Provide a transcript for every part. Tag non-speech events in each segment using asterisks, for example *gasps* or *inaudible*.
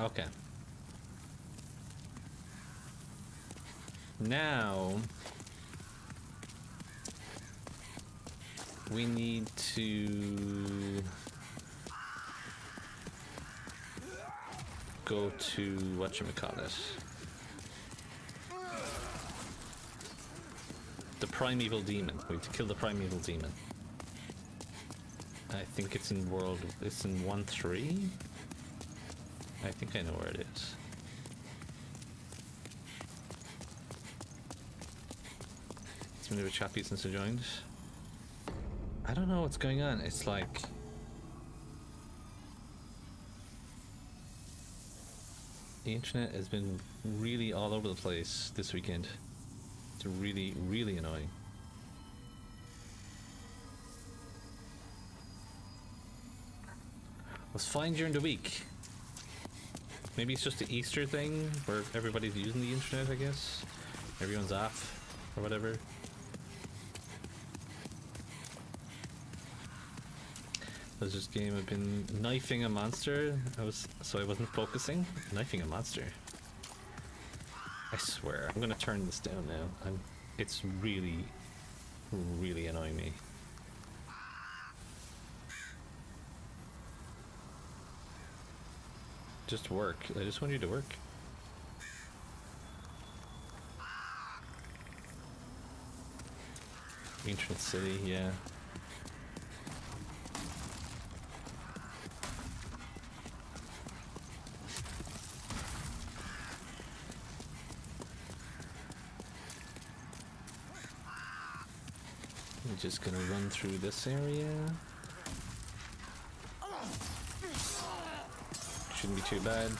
Okay. Now we need to go to whatchamacallit. The primeval demon. We have to kill the primeval demon. I think it's in world it's in 1-3. I think I know where it is. It's been a bit choppy since I joined. I don't know what's going on. It's like the internet has been really all over the place this weekend. It's really, really annoying. fine during the week. Maybe it's just the Easter thing where everybody's using the internet, I guess. Everyone's off or whatever. Was just game. I've been knifing a monster. I was so I wasn't focusing. Knifing a monster. I swear, I'm gonna turn this down now. I'm. It's really, really annoying me. Just work. I just want you to work. Ancient city, yeah. I'm just gonna run through this area. Shouldn't be too bad.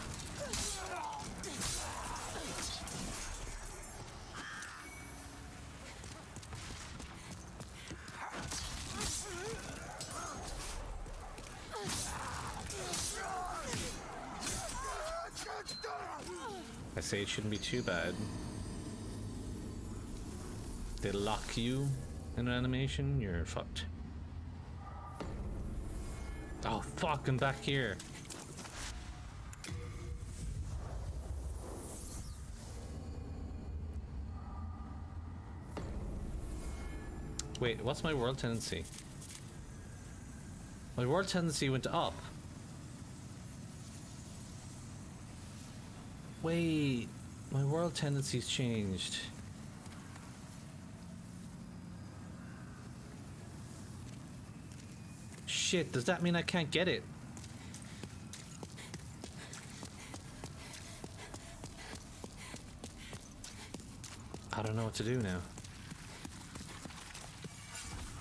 I say it shouldn't be too bad. They lock you in an animation, you're fucked. Oh fuck, I'm back here. Wait, what's my world tendency? My world tendency went up. Wait, my world tendency's changed. Shit, does that mean I can't get it? I don't know what to do now.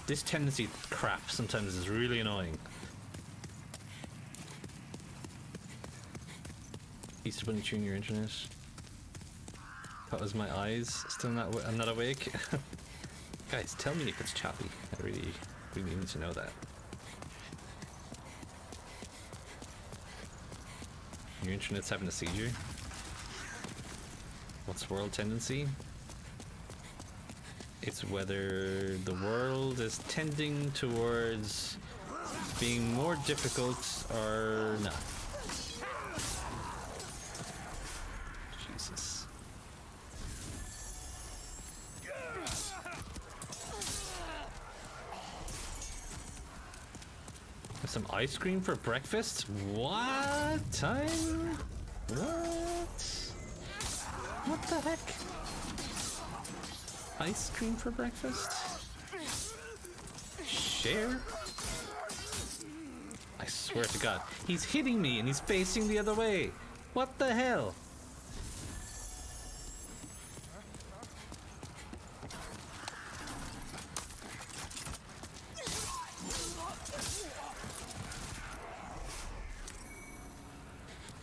This tendency crap sometimes is really annoying. Easter Bunny tune your Internet. That was my eyes. Still not. I'm not awake. *laughs* Guys, tell me if it's choppy. I really, really need to know that. Your internet's having a seizure. What's world tendency? It's whether the world is tending towards being more difficult or not. Jesus. Some ice cream for breakfast? What time? What? What the heck? Ice cream for breakfast? Share? I swear to God, he's hitting me and he's facing the other way. What the hell?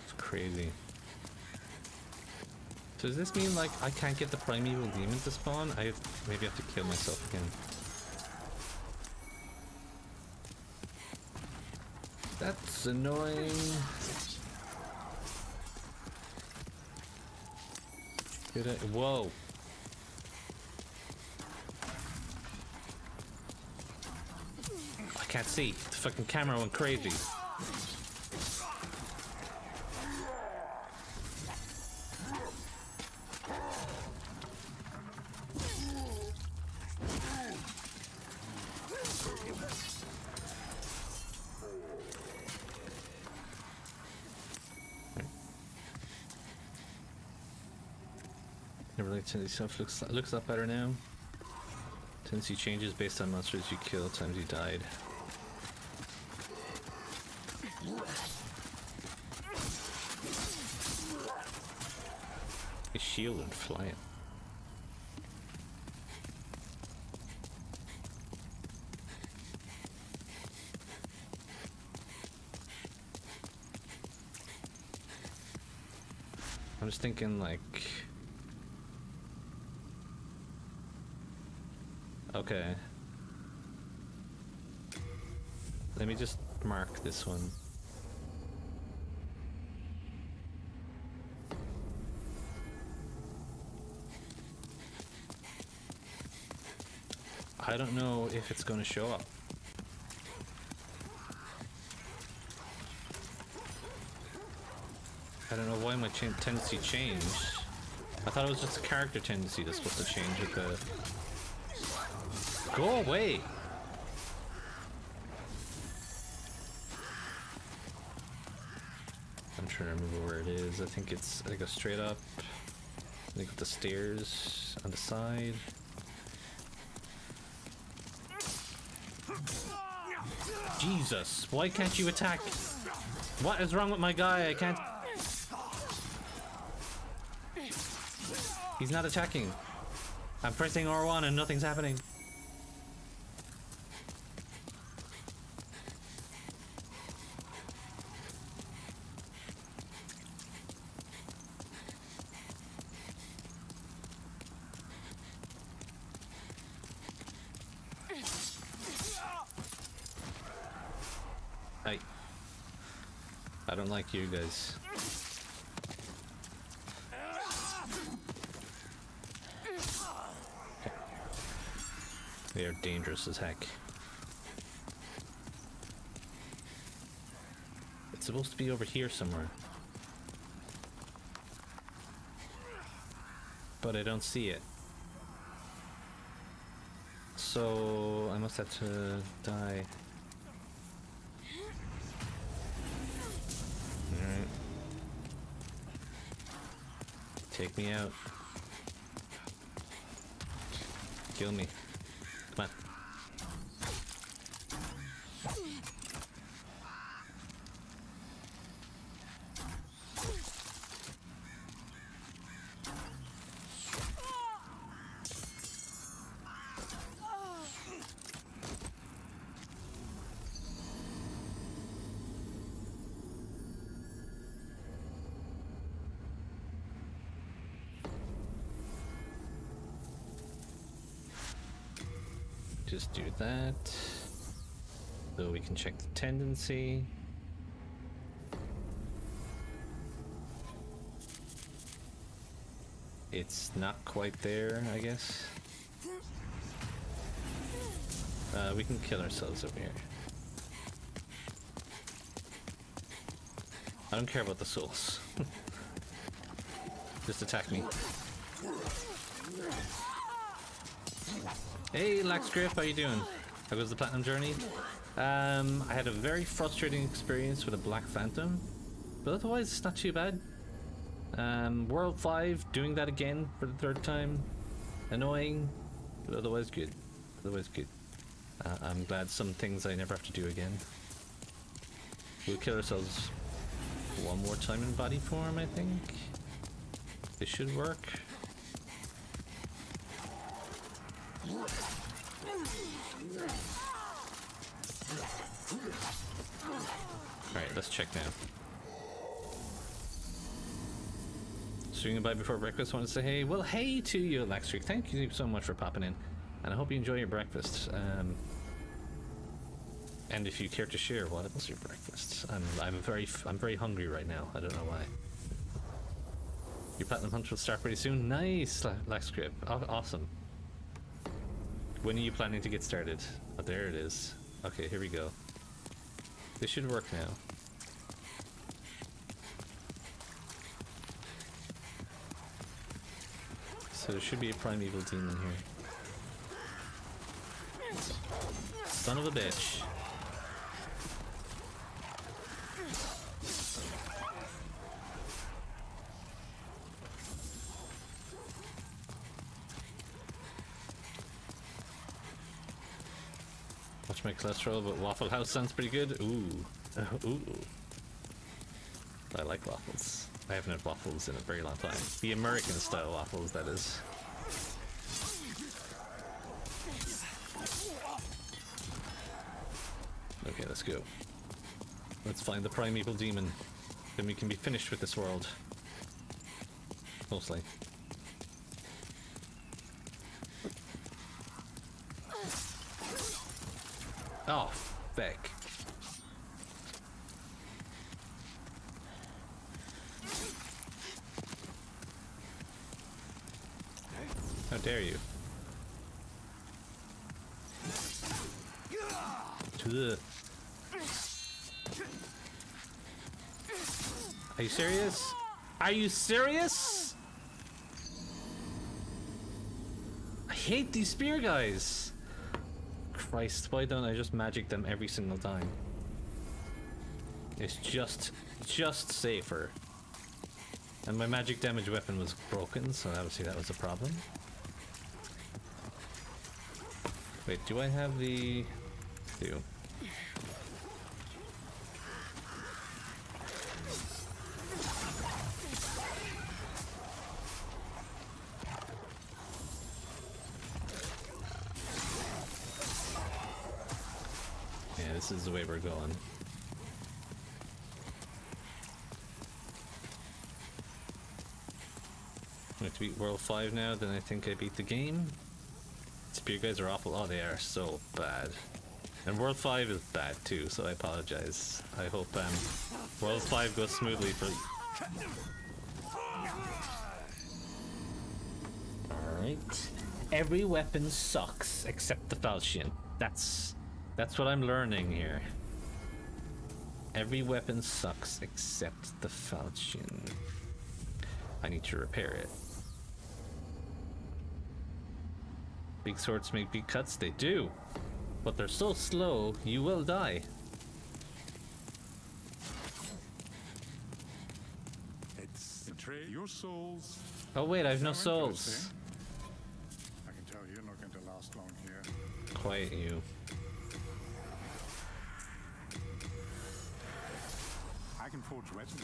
It's crazy. Does this mean like I can't get the primeval demon to spawn? I maybe have to kill myself again. That's annoying. Did I? Whoa. I can't see. The fucking camera went crazy. Never liked Tendency stuff. Looks looks a lot better now. Tendency changes based on monsters you kill, times you died. His shield and flying. I'm just thinking like Okay. Let me just mark this one. I don't know if it's going to show up. I don't know why my tendency changed. I thought it was just a character tendency that's supposed to change with the... Go away! I'm trying to remember where it is. I think it's... I go straight up. I think the stairs on the side. Jesus, why can't you attack? What is wrong with my guy? I can't... He's not attacking. I'm pressing R1 and nothing's happening. Like you guys. They are dangerous as heck. It's supposed to be over here somewhere. But I don't see it. So I must have to die. Me out. Kill me. Come on. Just do that. So we check the tendency. It's not quite there, I guess. Uh, we can kill ourselves over here. I don't care about the souls. *laughs* Just attack me. Hey, Lax Grip, how you doing? How goes the Platinum Journey? Um, I had a very frustrating experience with a Black Phantom, but otherwise it's not too bad. Um, World 5, doing that again for the third time. Annoying, but otherwise good. Otherwise good. Uh, I'm glad some things I never have to do again. We'll kill ourselves one more time in body form, I think. This should work. Alright, let's check now. Swinging by before breakfast, want to say hey. Well, hey to you, Laxstreak. Thank you so much for popping in. And I hope you enjoy your breakfast. Um, and if you care to share, what was your breakfast? I'm, I'm very, I'm very hungry right now. I don't know why. Your platinum hunt will start pretty soon. Nice. Aw awesome. When are you planning to get started? Oh, there it is. Okay, here we go. This should work now. So there should be a primeval demon here. Son of a bitch. Watch my cholesterol, but Waffle House sounds pretty good. Ooh. *laughs* ooh. I like waffles. I haven't had waffles in a very long time. The American style waffles, that is. Okay, let's go. Let's find the primeval demon. Then we can be finished with this world. Mostly. Oh, feck. How dare you? Ugh. Are you serious? Are you serious? I hate these spear guys. Christ, why don't I just magic them every single time? It's just, just safer. And my magic damage weapon was broken, so obviously that was a problem. Wait, do I have the... Do. Yeah, this is the way we're going. I have to beat World 5 now, then I think I beat the game. Spear guys are awful. Oh, they are so bad. And World 5 is bad too, so I apologize. I hope um, World 5 goes smoothly for... Alright. Every weapon sucks except the falchion. That's... That's what I'm learning here. Every weapon sucks except the falchion. I need to repair it. Big swords make big cuts, they do. But they're so slow, you will die. It's betray your souls. Oh wait, I have no souls. I can tell you're not going to last long here. Quiet you. I can forge weapons.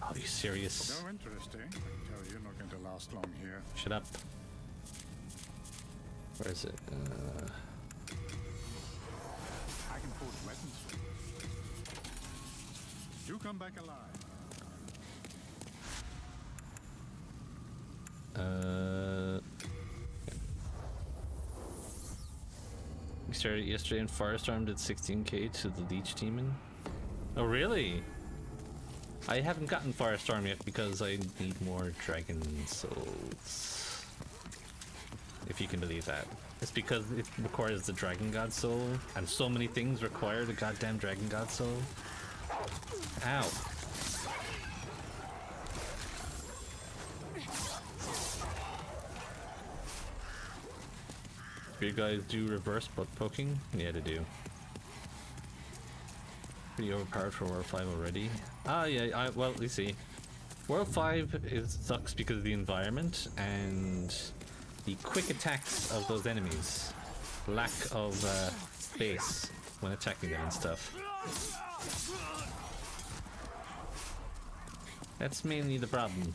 Are you serious? So interesting. I can tell you're not going to last long here. Shut up. Where is it? Uh, I can forge weapons. You come back alive. uh, we started yesterday and Firestorm did 16k to the Leech Demon. Oh really? I haven't gotten Firestorm yet because I need more Dragon Souls. If you can believe that. It's because it requires the Dragon God Soul, and so many things require the goddamn Dragon God Soul. Ow. You guys do reverse butt poking? Yeah, they do. Pretty overpowered for World 5 already. Ah, yeah, I, well, you see. World 5 is, sucks because of the environment and the quick attacks of those enemies. Lack of uh, space when attacking them and stuff. That's mainly the problem.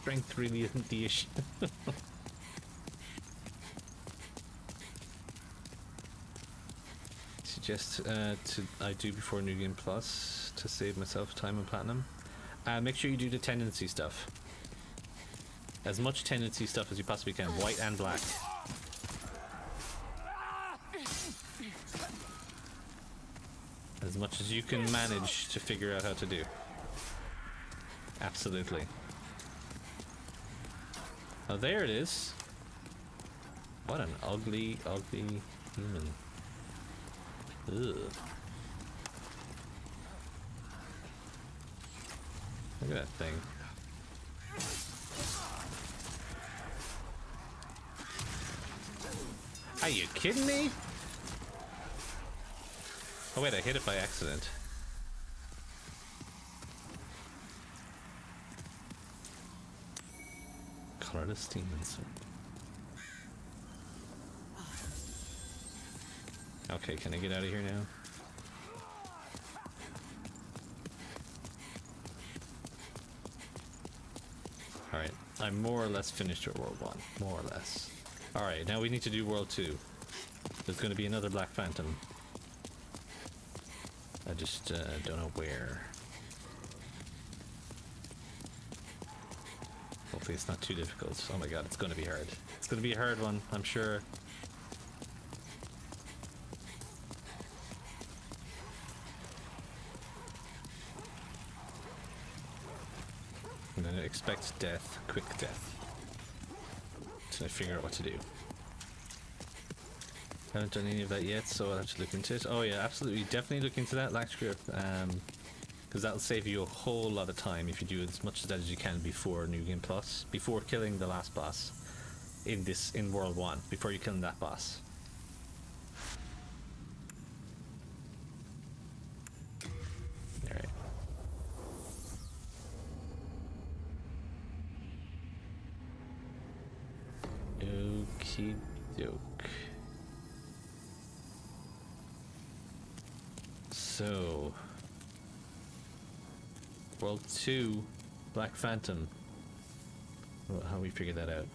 Strength really isn't the issue. *laughs* Suggest uh, to I do before New Game Plus to save myself time and platinum. Uh, make sure you do the tendency stuff. As much tendency stuff as you possibly can, white and black. As much as you can manage to figure out how to do. Absolutely. Oh, there it is. What an ugly, ugly human. Ugh. Look at that thing. Are you kidding me? Oh wait, I hit it by accident. Colorless Demon's Soul. Okay, can I get out of here now? Alright, I'm more or less finished with World 1. More or less. Alright, now we need to do World 2. There's going to be another Black Phantom. I just uh, don't know where. Hopefully it's not too difficult. Oh my god, it's going to be hard. It's going to be a hard one, I'm sure. Expect death, quick death. Figure out what to do. Haven't done any of that yet, so I'll have to look into it. Oh yeah, absolutely, definitely look into that lax grip, um, because that'll save you a whole lot of time if you do as much of that as you can before New Game Plus, before killing the last boss in this in World One, before you kill that boss. 2, Black Phantom. Well, How we figure that out?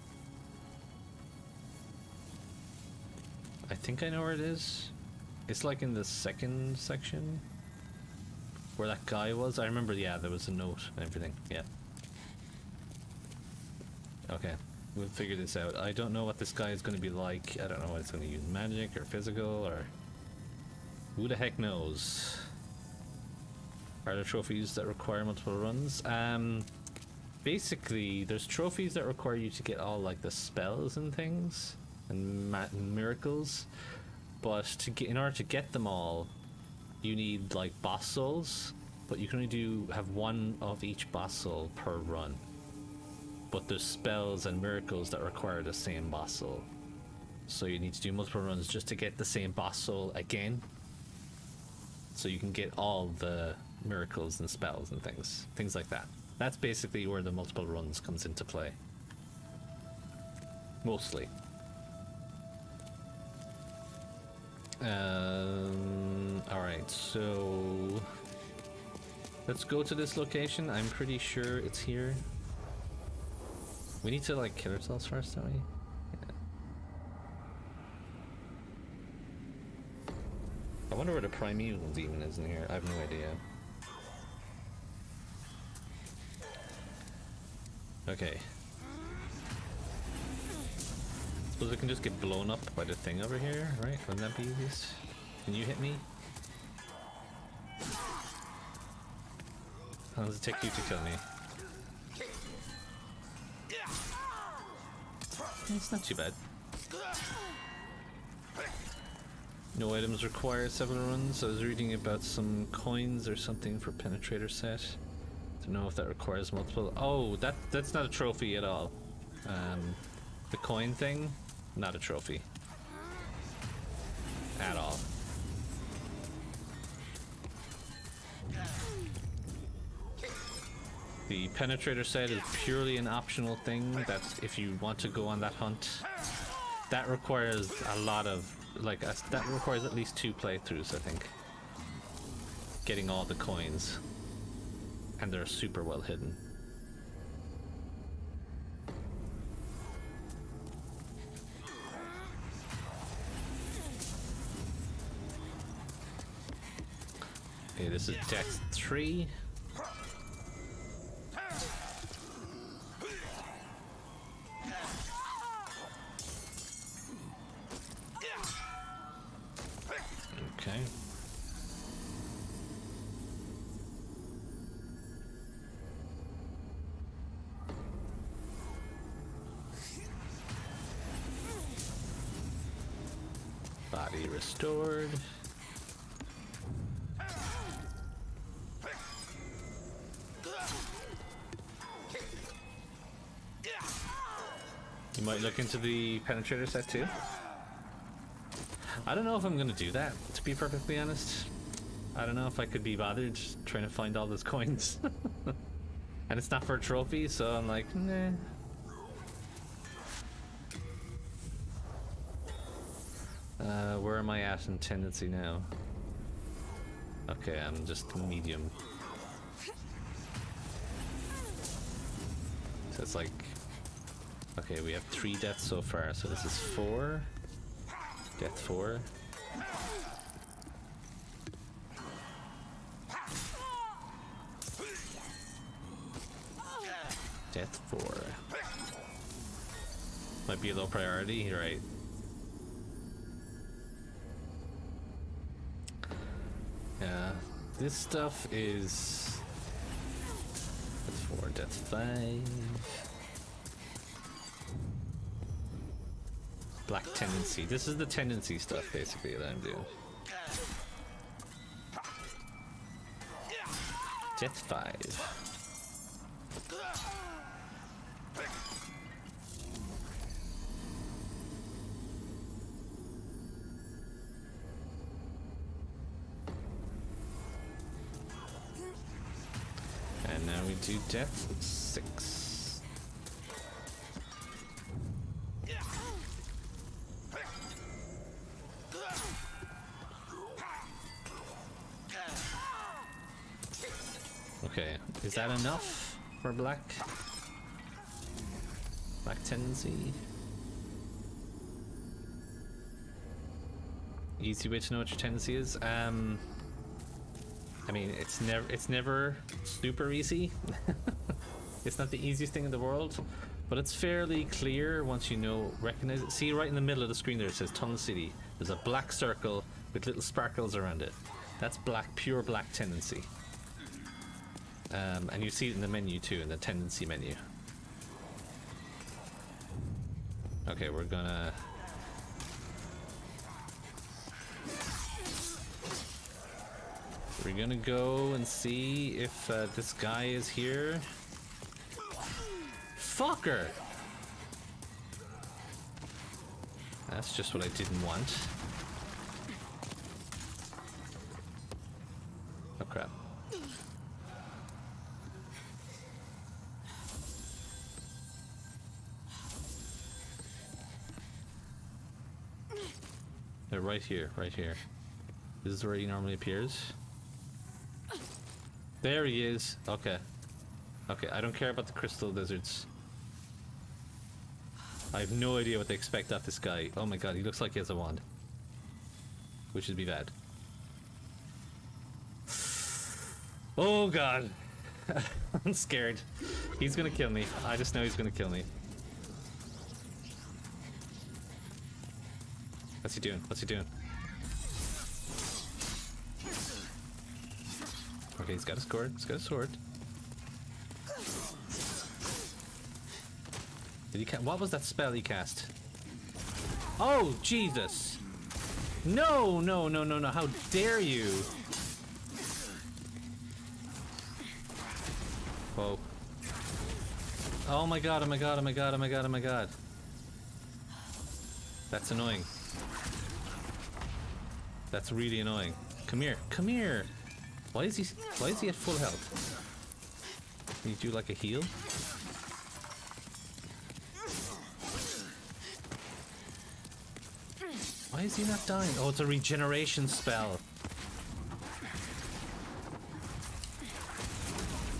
I think I know where it is. It's like in the second section where that guy was. I remember, yeah, there was a note and everything. Yeah. Okay, we'll figure this out. I don't know what this guy is going to be like. I don't know what it's going to use magic or physical or who the heck knows? Are there trophies that require multiple runs? Um, basically, there's trophies that require you to get all like the spells and things and miracles, but to get in order to get them all, you need like boss souls. But you can only do have one of each boss soul per run. But there's spells and miracles that require the same boss soul. So you need to do multiple runs just to get the same boss soul again so you can get all the miracles and spells and things things like that. That's basically where the multiple runs comes into play. Mostly. Um, all right so let's go to this location. I'm pretty sure it's here. We need to like kill ourselves first don't we? I wonder where the primeval demon is in here. I have no idea. Okay. Suppose I can just get blown up by the thing over here, right? Wouldn't that be easiest? Can you hit me? How does it take you to kill me? It's not too bad. No items require several runs. I was reading about some coins or something for penetrator set. Don't know if that requires multiple. Oh, that that's not a trophy at all. Um, the coin thing, not a trophy at all. The penetrator set is purely an optional thing That's if you want to go on that hunt, that requires a lot of like a, that requires at least two playthroughs, I think. Getting all the coins, and they're super well hidden. Okay, this is Dex 3. Into the penetrator set too. I don't know if I'm gonna do that, to be perfectly honest. I don't know if I could be bothered trying to find all those *laughs* coins. *laughs* and it's not for a trophy, so I'm like, nah. Uh, where am I at in tendency now? Okay, I'm just medium. So it's like... Okay, we have three deaths so far, so this is four. Death four. Death four. Might be a low priority, right? Yeah, this stuff is Death four, death five. Tendency. This is the tendency stuff basically that I'm doing. Death five. And now we do death enough for black? Black tendency? Easy way to know what your tendency is? Um, I mean, it's never it's never super easy. *laughs* it's not the easiest thing in the world, but it's fairly clear once you know recognize it. See right in the middle of the screen there it says Tunnel City. There's a black circle with little sparkles around it. That's black, pure black tendency. Um, and you see it in the menu too, in the tendency menu. Okay, we're gonna We're gonna go and see if uh, this guy is here. Fucker! That's just what I didn't want. Right here, right here. This is where he normally appears. There he is. Okay. Okay, I don't care about the crystal lizards. I have no idea what they expect of this guy. Oh my god, he looks like he has a wand. Which would be bad. Oh god. *laughs* I'm scared. He's gonna kill me. I just know he's gonna kill me. What's he doing? What's he doing? Okay, he's got a sword. He's got a sword. Did he ca- What was that spell he cast? Oh, Jesus! No, no, no, no, no. How dare you? Whoa. Oh my god, oh my god, oh my god, oh my god, oh my god. That's annoying. That's really annoying. Come here, come here! Why is he why is he at full health? Can you do like a heal? Why is he not dying? Oh, it's a regeneration spell.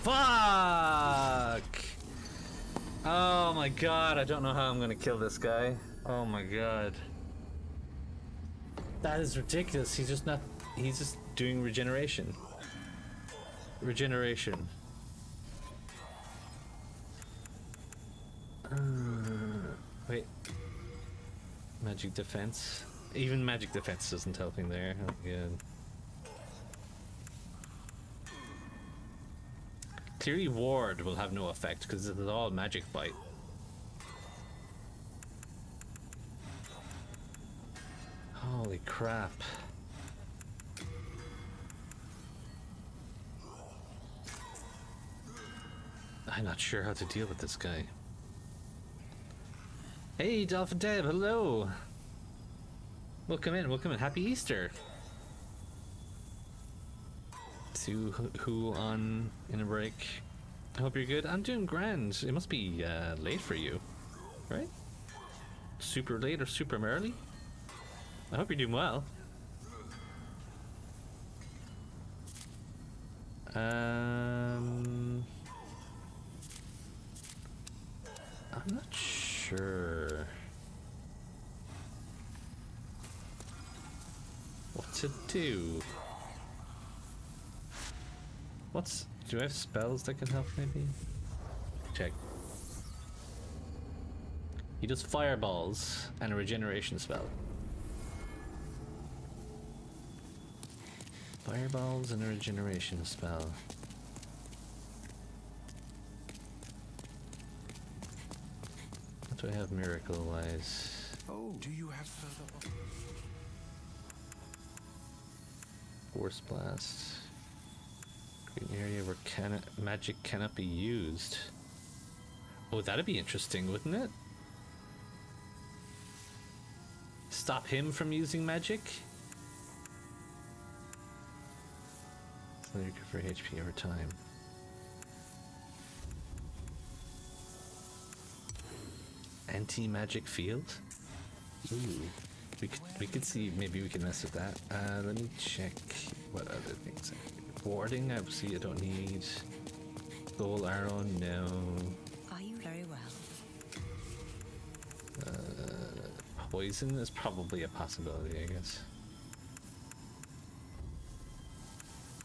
Fuck! Oh my god, I don't know how I'm gonna kill this guy. Oh my god. That is ridiculous. He's just not. He's just doing regeneration. Regeneration. Uh, wait. Magic defense. Even magic defense isn't helping there. Oh, good. Clearly, ward will have no effect because it's all magic bite. Holy crap. I'm not sure how to deal with this guy. Hey, Dolphin Deb, hello! Welcome in, welcome in. Happy Easter! To who on in a break? I hope you're good. I'm doing grand. It must be uh, late for you, right? Super late or super early? I hope you're doing well. Um, I'm not sure what to do. What's do I have spells that can help? Maybe check. He does fireballs and a regeneration spell. Fireballs and a regeneration spell. What do I have miracle wise? Oh, do you have further? Force blast. Create an area where can magic cannot be used. Oh, that'd be interesting, wouldn't it? Stop him from using magic? You recover HP over time. Anti-magic field? Ooh. We could, we could see, maybe we can mess with that. Uh, let me check what other things. I Warding, obviously I don't need. Soul arrow, no. Are you very well? Poison is probably a possibility, I guess.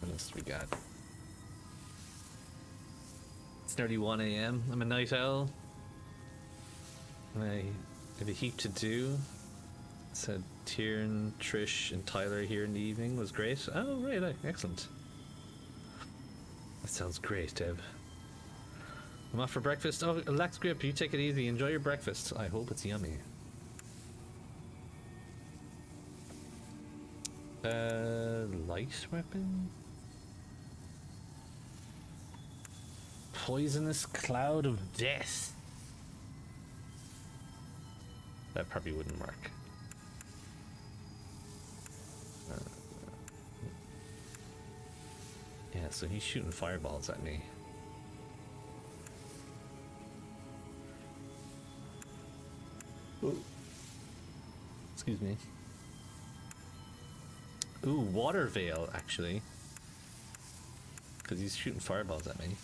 What else we got? It's nearly 1 a.m. I'm a night owl. I have a heap to do. Said Tieran, Trish, and Tyler here in the evening was great. Oh, right, excellent. That sounds great, Deb. I'm off for breakfast. Oh, Lax Grip, you take it easy. Enjoy your breakfast. I hope it's yummy. Uh, light weapon? Poisonous cloud of death. That probably wouldn't work. Uh, yeah, so he's shooting fireballs at me. Ooh. Excuse me. Ooh, water veil, actually. Because he's shooting fireballs at me.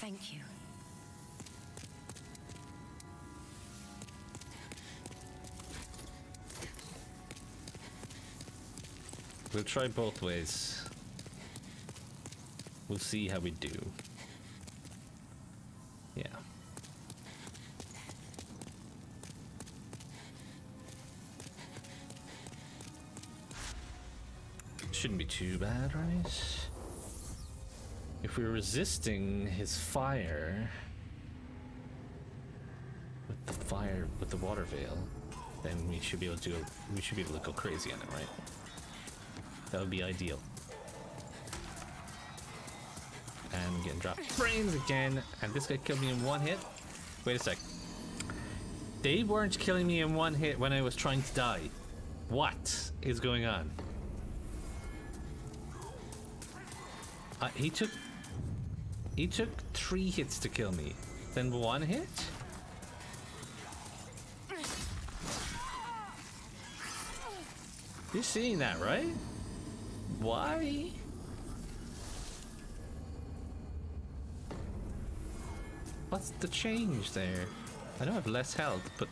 Thank you. We'll try both ways. We'll see how we do. Yeah. Shouldn't be too bad, right? If we're resisting his fire with the fire with the water veil, then we should be able to we should be able to go crazy on it, right? That would be ideal. And getting dropped brains again, and this guy killed me in one hit. Wait a sec. They weren't killing me in one hit when I was trying to die. What is going on? Uh, he took he took three hits to kill me, then one hit. You're seeing that, right? Why? What's the change there? I don't have less health, but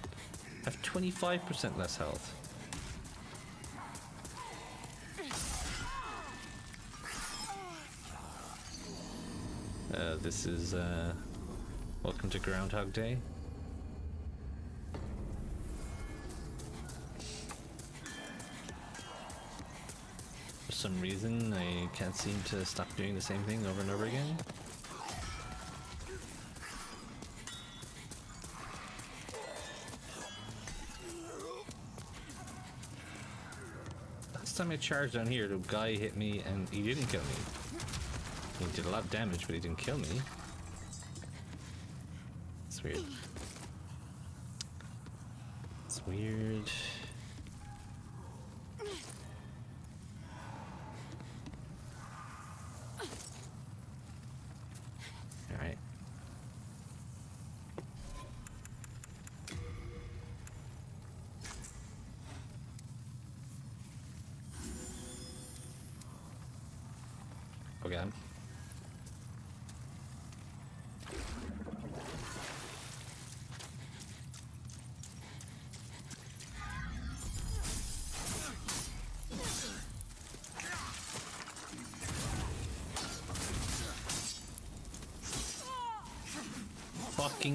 I have 25% less health. This is, uh, welcome to Groundhog Day. For some reason, I can't seem to stop doing the same thing over and over again. Last time I charged down here, the guy hit me and he didn't kill me. He did a lot of damage, but he didn't kill me. It's weird. It's weird. Alright. Okay.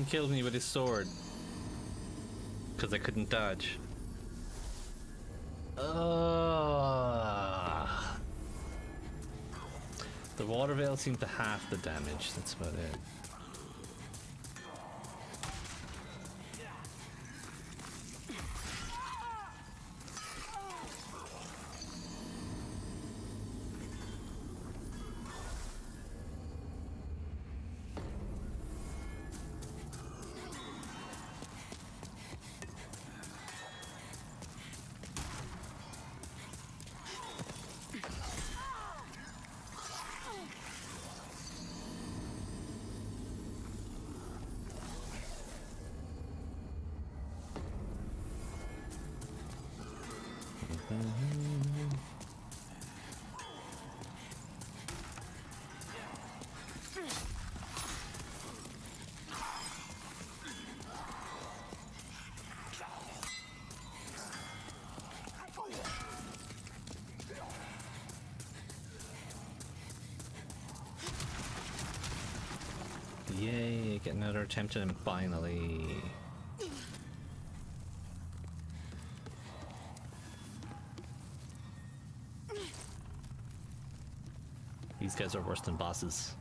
Killed me with his sword. Because I couldn't dodge. Ugh. The water veil seemed to half the damage, that's about it. Attempt him finally. These guys are worse than bosses.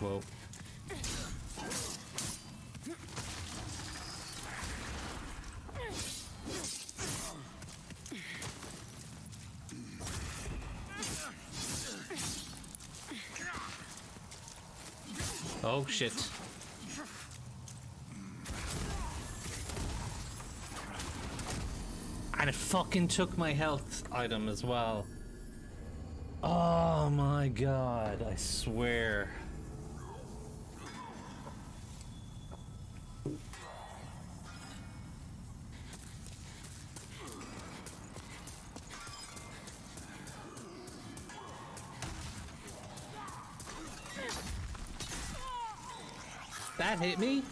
Whoa. Oh shit. And it fucking took my health item as well. Oh my god, I swear. That hit me?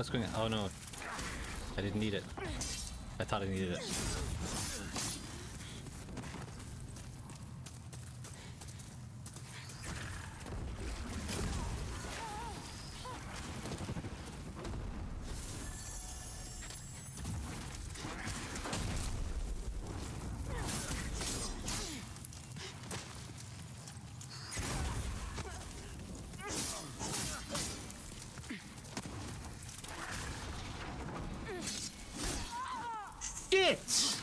What's going on? Oh no. I didn't need it. I thought I needed it. Shit!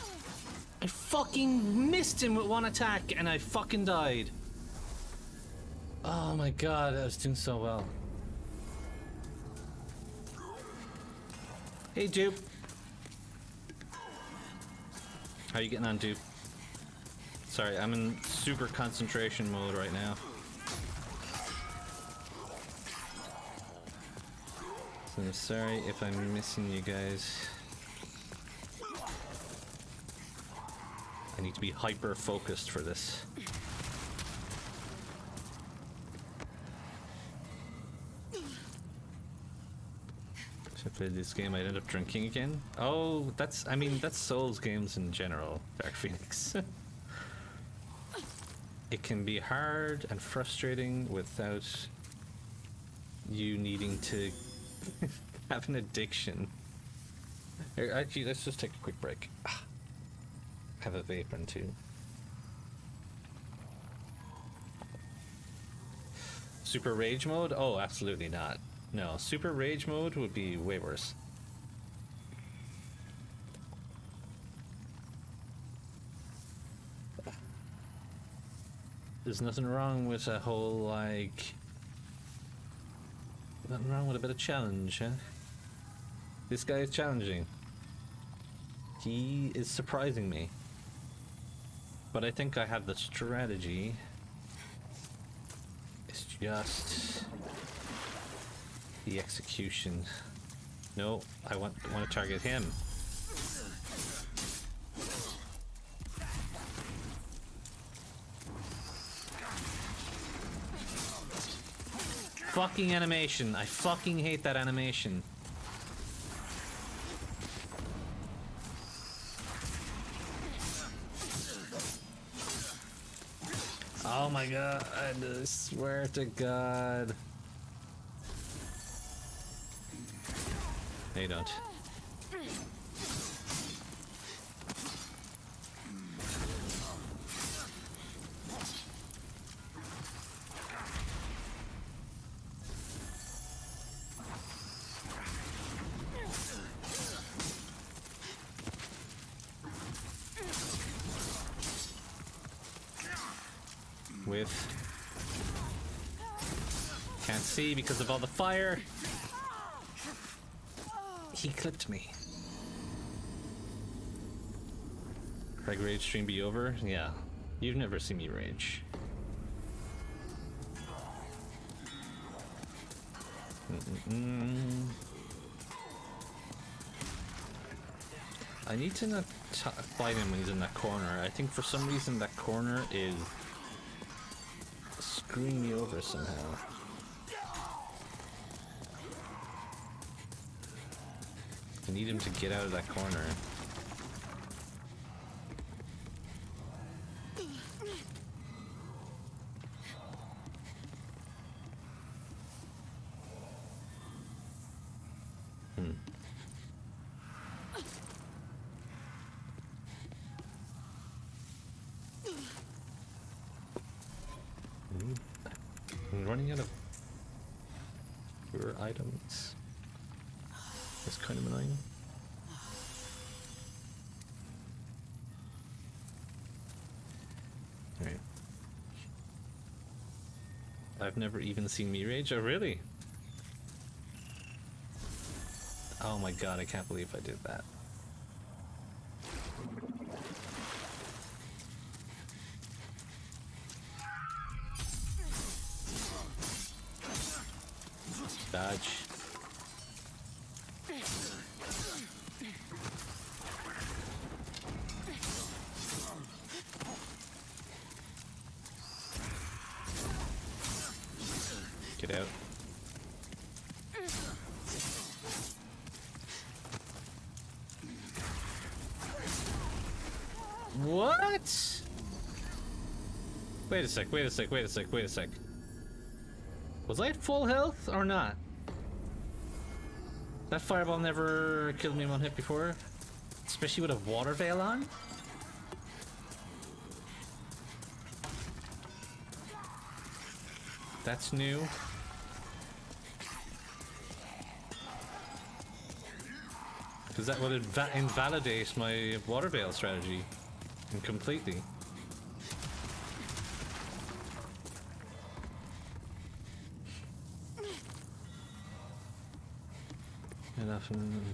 I fucking missed him with one attack and I fucking died. Oh my god, I was doing so well. Hey, Dupe. How you getting on, Dupe? Sorry, I'm in super concentration mode right now. So sorry if I'm missing you guys. I need to be hyper focused for this. If I played this game, I'd end up drinking again. Oh, that's, I mean, that's Souls games in general, Dark *laughs* Phoenix. it can be hard and frustrating without you needing to *laughs* have an addiction. Here, actually, let's just take a quick break. Ah. Have a vape and two. Super rage mode? Oh, absolutely not. No, super rage mode would be way worse. There's nothing wrong with a whole, like. Nothing wrong with a bit of challenge, huh? This guy is challenging. He is surprising me. But I think I have the strategy. It's just the execution. No, I want want to target him. Fucking animation. I fucking hate that animation. God, I swear to god. Hey, don't. Because of all the fire. He clipped me. Crag Rage stream be over? Yeah. You've never seen me rage. Mm-mm-mm. I need to not fight him when he's in that corner. I think for some reason that corner is screwing me over somehow. I need him to get out of that corner. Hmm. Hmm. I'm running out of pure items. That's kind of annoying. Alright. I've never even seen me rage. Oh, really? Oh my god, I can't believe I did that. Dodge. Get out. Wait a sec, wait a sec, wait a sec, wait a sec. Was I at full health or not? That fireball never killed me in one hit before? Especially with a water veil on? That's new. Because that would inva invalidate my water veil strategy completely.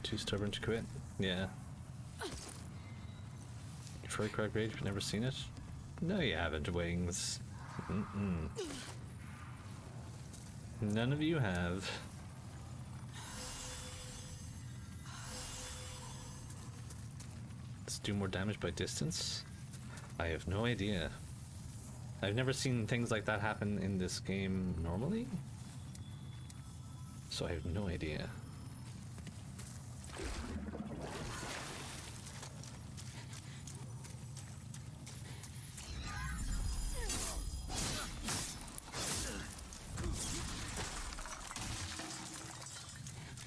Too stubborn to quit. Yeah. You've heard Crag Rage but never seen it? No, you haven't, Wings. Mm -mm. None of you have. Let's do more damage by distance? I have no idea. I've never seen things like that happen in this game normally. So I have no idea.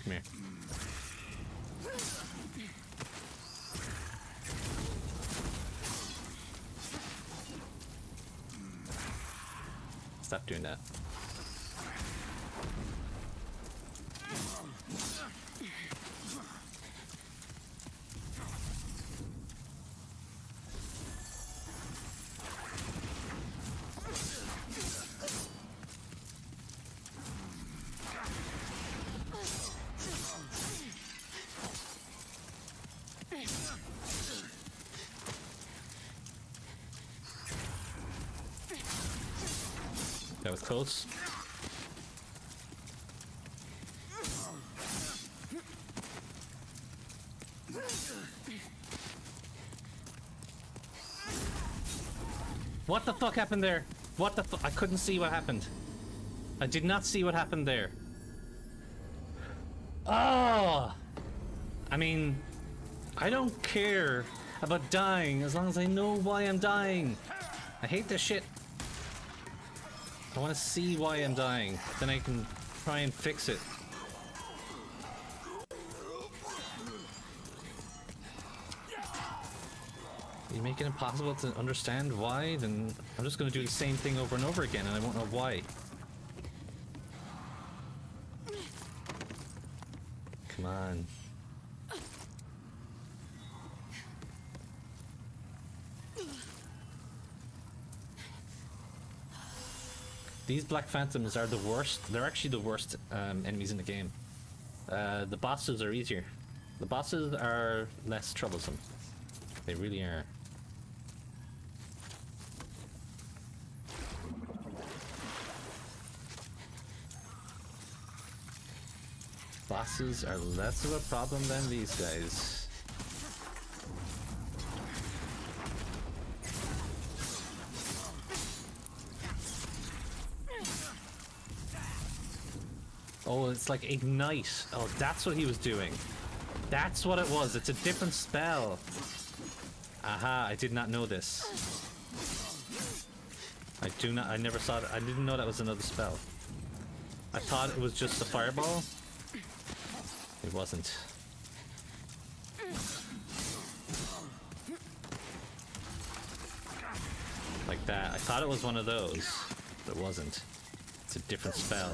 Come here. Stop doing that. That was close. What the fuck happened there? What the fu- I couldn't see what happened. I did not see what happened there. Oh! I mean, I don't care about dying as long as I know why I'm dying. I hate this shit. I want to see why I'm dying. Then I can try and fix it. You make it impossible to understand why, then I'm just going to do the same thing over and over again and I won't know why. Come on. These Black Phantoms are the worst. They're actually the worst um, enemies in the game. Uh, the bosses are easier. The bosses are less troublesome. They really are. Bosses are less of a problem than these guys. Oh, it's like ignite. Oh, that's what he was doing. That's what it was. It's a different spell. Aha, I did not know this. I do not, I never saw it. I didn't know that was another spell. I thought it was just a fireball. It wasn't. Like that. I thought it was one of those, but it wasn't. It's a different spell.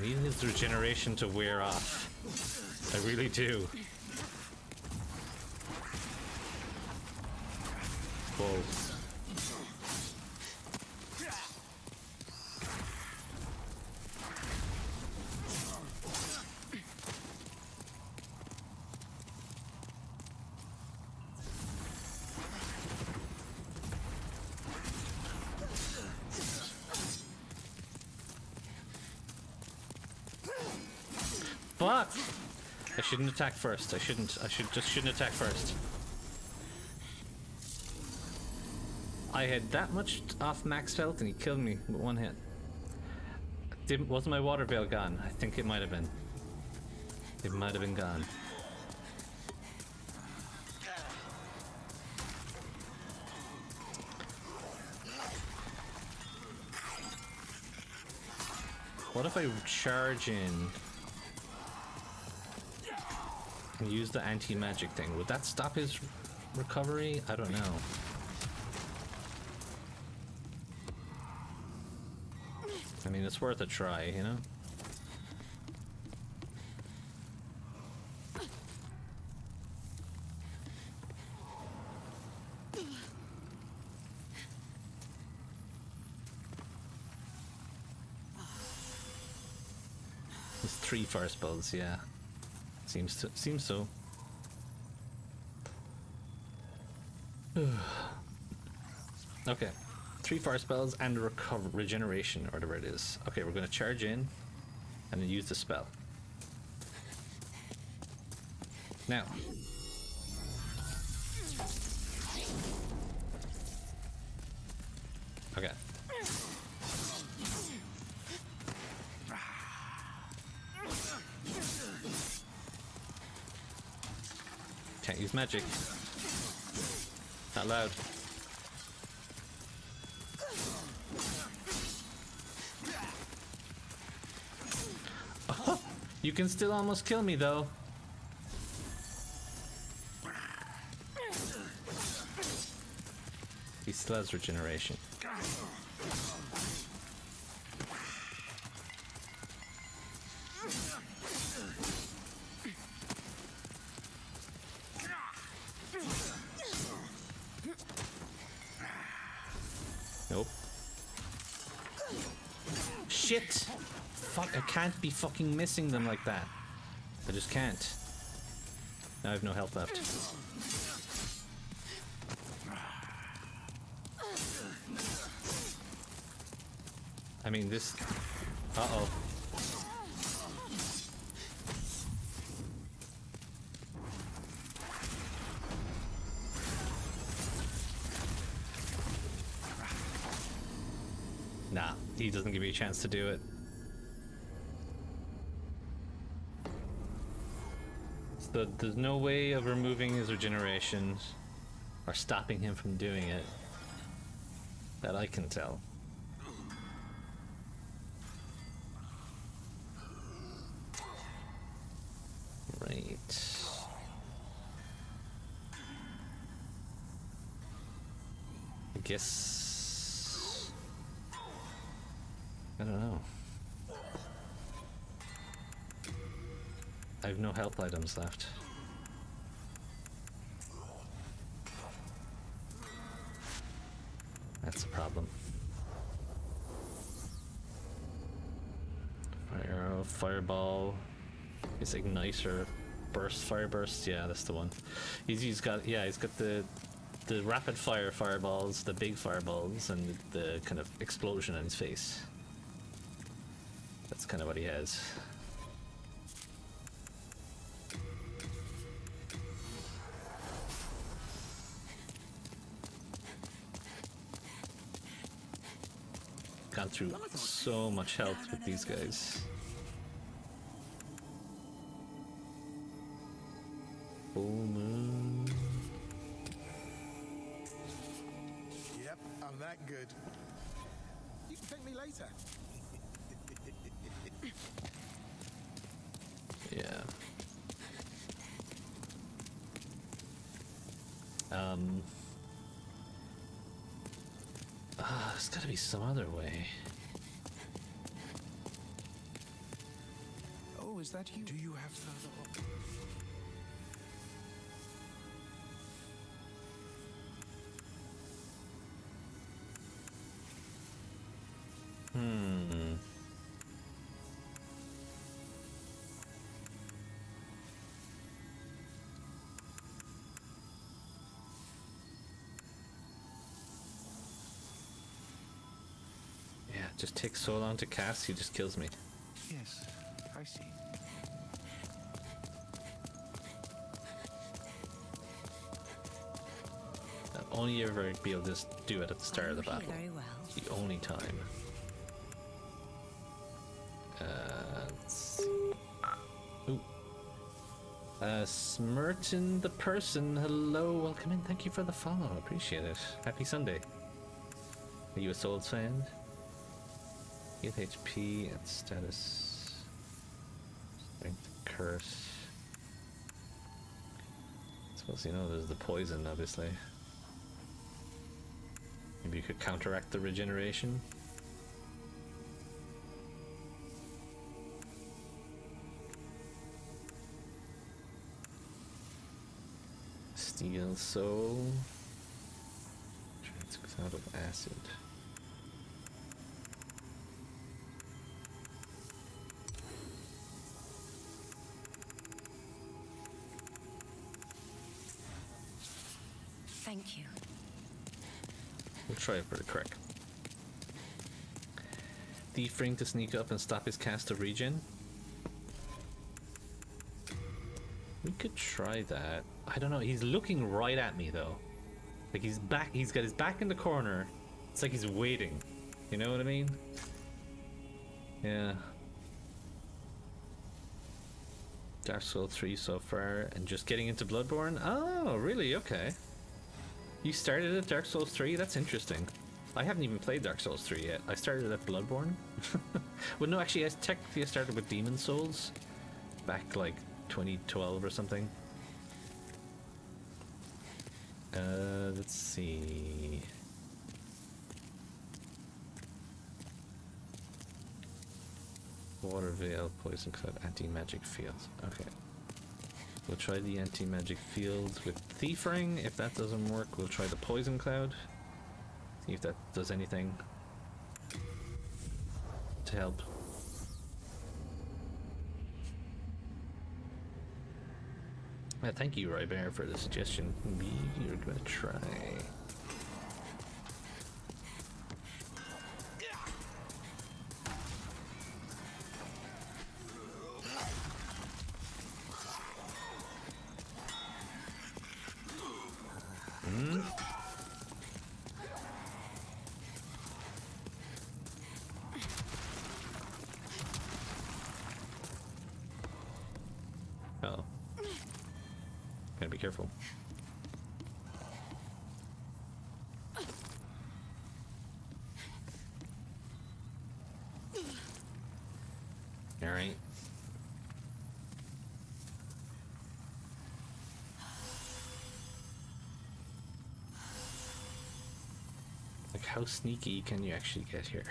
I need his regeneration to wear off. I really do. Whoa. Fuck! I shouldn't attack first. I shouldn't. I should just shouldn't attack first. I had that much off max health and he killed me with one hit. Didn't wasn't my water veil gone? I think it might have been. It might have been gone. What if I charge in use the anti-magic thing? Would that stop his recovery? I don't know. I mean, it's worth a try, you know? There's three fire spells, yeah. Seems to seems so. *sighs* okay. Three fire spells and recover regeneration or whatever it is. Okay, we're gonna charge in and then use the spell. Now. Use magic. That loud. Oh, you can still almost kill me though. He still has regeneration. Can't be fucking missing them like that. I just can't. Now I have no health left. I mean, this. Uh oh. Nah, he doesn't give me a chance to do it. So there's no way of removing his regeneration or stopping him from doing it that I can tell. Right. I guess. Items left. That's a problem. Fire arrow, fireball. Is ignite or burst? Fire burst. Yeah, that's the one. He's, he's got yeah. He's got the the rapid fire fireballs, the big fireballs, and the kind of explosion in his face. That's kind of what he has. Through so much health with these guys. Oh, Full moon. Other way. Oh, is that you? Do you have further just takes so long to cast, he just kills me. Yes, I see. I'll only ever be able to just do it at the start of the battle. Very well. It's the only time. Uh, let's see. Ooh. Uh, Smerton the person, hello, welcome in. Thank you for the follow. Appreciate it. Happy Sunday. Are you a Souls fan? Get HP and status. Strength curse. Suppose you know there's the poison, obviously. Maybe you could counteract the regeneration. Steel soul. Transcloud of acid. Try it pretty quick. Thief ring to sneak up and stop his cast of regen. We could try that. I don't know. He's looking right at me though. Like he's back. He's got his back in the corner. It's like he's waiting. You know what I mean? Yeah. Dark Soul 3 so far, and just getting into Bloodborne. Oh, really? Okay. You started at Dark Souls 3? That's interesting. I haven't even played Dark Souls 3 yet. I started at Bloodborne. *laughs* well, no, actually, I technically started with Demon Souls back like 2012 or something. Uh, let's see. Water Veil, Poison Cloud, Anti-Magic Fields. Okay. We'll try the anti-magic field with Thief Ring. If that doesn't work, we'll try the Poison Cloud. See if that does anything to help. Uh, thank you, Rybear, for the suggestion. Maybe you're gonna try. How sneaky can you actually get here?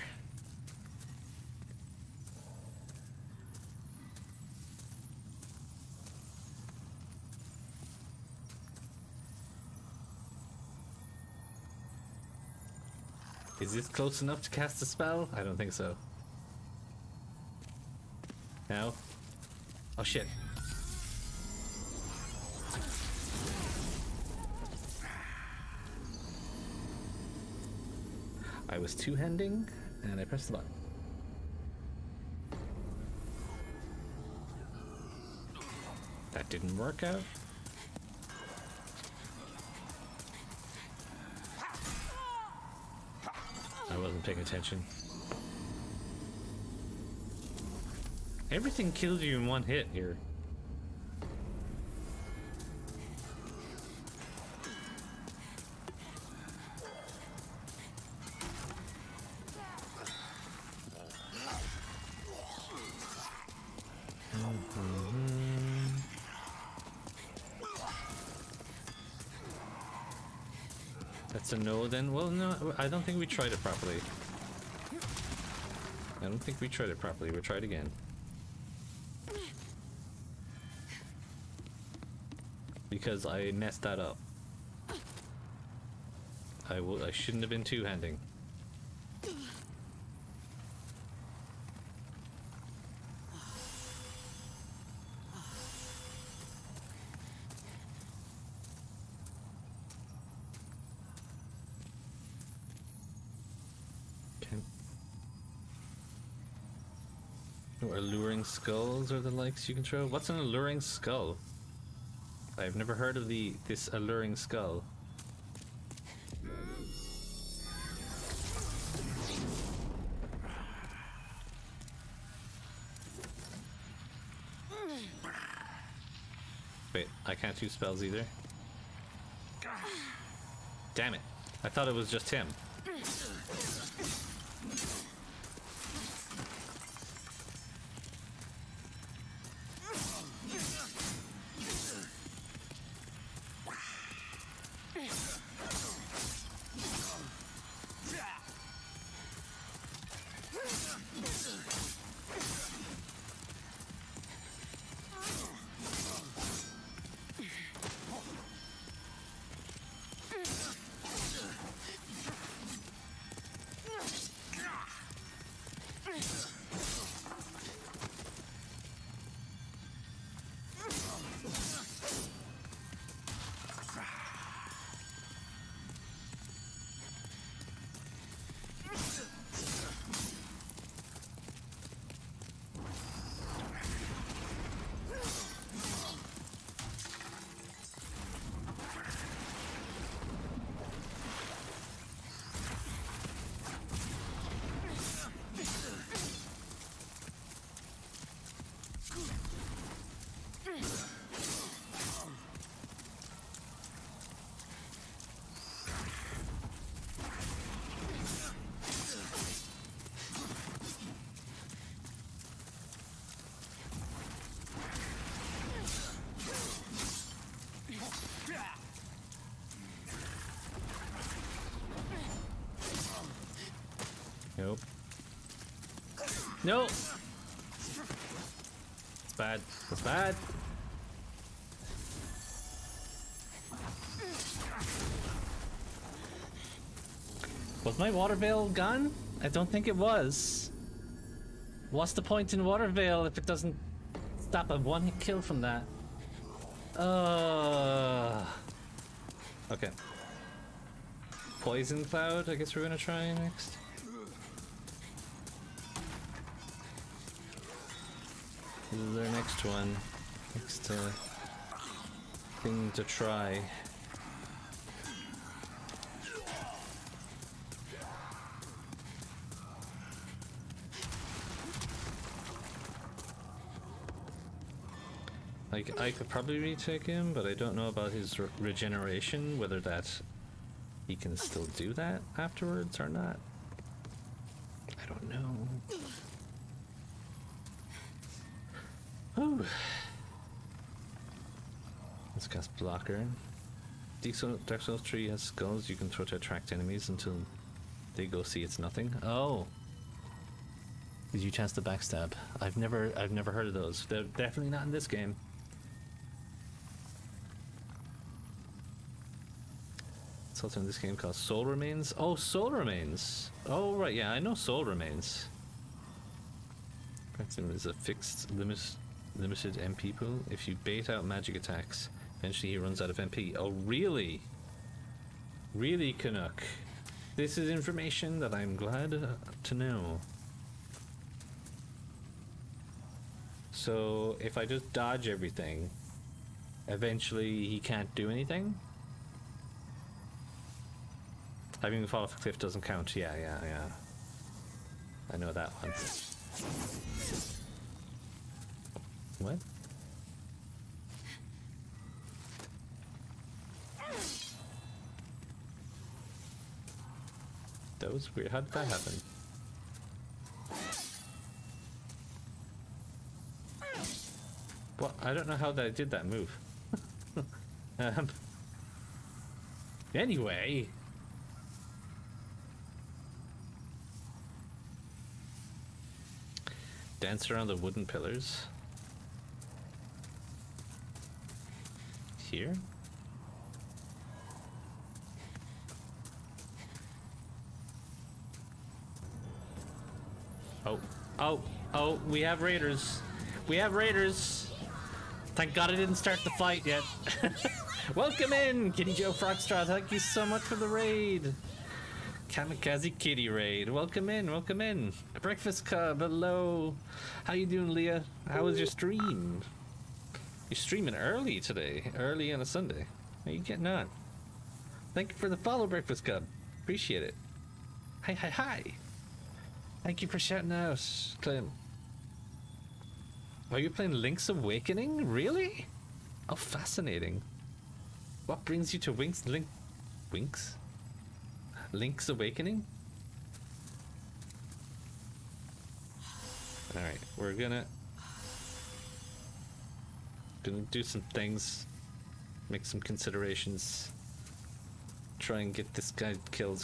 Is this close enough to cast a spell? I don't think so. Was two-handing, and I pressed the button. That didn't work out. I wasn't paying attention. Everything kills you in one hit here. I don't think we tried it properly. I don't think we tried it properly. We'll try it again. Because I messed that up. I will. I shouldn't have been two-handing. Skulls are the likes you can throw. What's an alluring skull? I've never heard of the this alluring skull. Wait, I can't use spells either. Damn it. I thought it was just him. No! It's bad. It's bad. Was my water veil gone? I don't think it was. What's the point in water veil if it doesn't stop a one kill from that? Uh. Okay. Poison cloud, I guess we're gonna try next. This is our next one. Next uh, thing to try. Like, I could probably retake him, but I don't know about his re regeneration, whether that he can still do that afterwards or not. I don't know. Oh. Let's cast Blocker. Souls 3 has skulls you can throw to attract enemies until they go see it's nothing. Oh. Did you chance the backstab? I've never I've never heard of those. They're definitely not in this game. It's also in this game called Soul Remains. Oh, Soul Remains. Oh right, yeah, I know Soul Remains. Maximum is a fixed limit limited MP pool. If you bait out magic attacks, eventually he runs out of MP. Oh, really? Really, Canuck? This is information that I'm glad uh, to know. So, if I just dodge everything, eventually he can't do anything? Having fall off a cliff doesn't count. Yeah, yeah, yeah. I know that one. What? That was weird. How did that happen? Well, I don't know how they did that move. *laughs* um, anyway. Dance around the wooden pillars. here? Oh, oh, oh, we have raiders. We have raiders. Thank God I didn't start the fight yet. *laughs* Welcome in, Kitty Joe Frogstraw. Thank you so much for the raid. Kamikaze Kitty raid. Welcome in, welcome in. Breakfast Cub, hello. How you doing, Leah? How was your stream? You're streaming early today, early on a Sunday. How you getting on? Thank you for the follow, Breakfast Cub. Appreciate it. Hi, hi, hi. Thank you for shouting out, Clem. Are you playing Link's Awakening? Really? How fascinating. What brings you to Winks Link Winks? Link's Awakening? Alright, we're gonna gonna do some things, make some considerations, try and get this guy killed.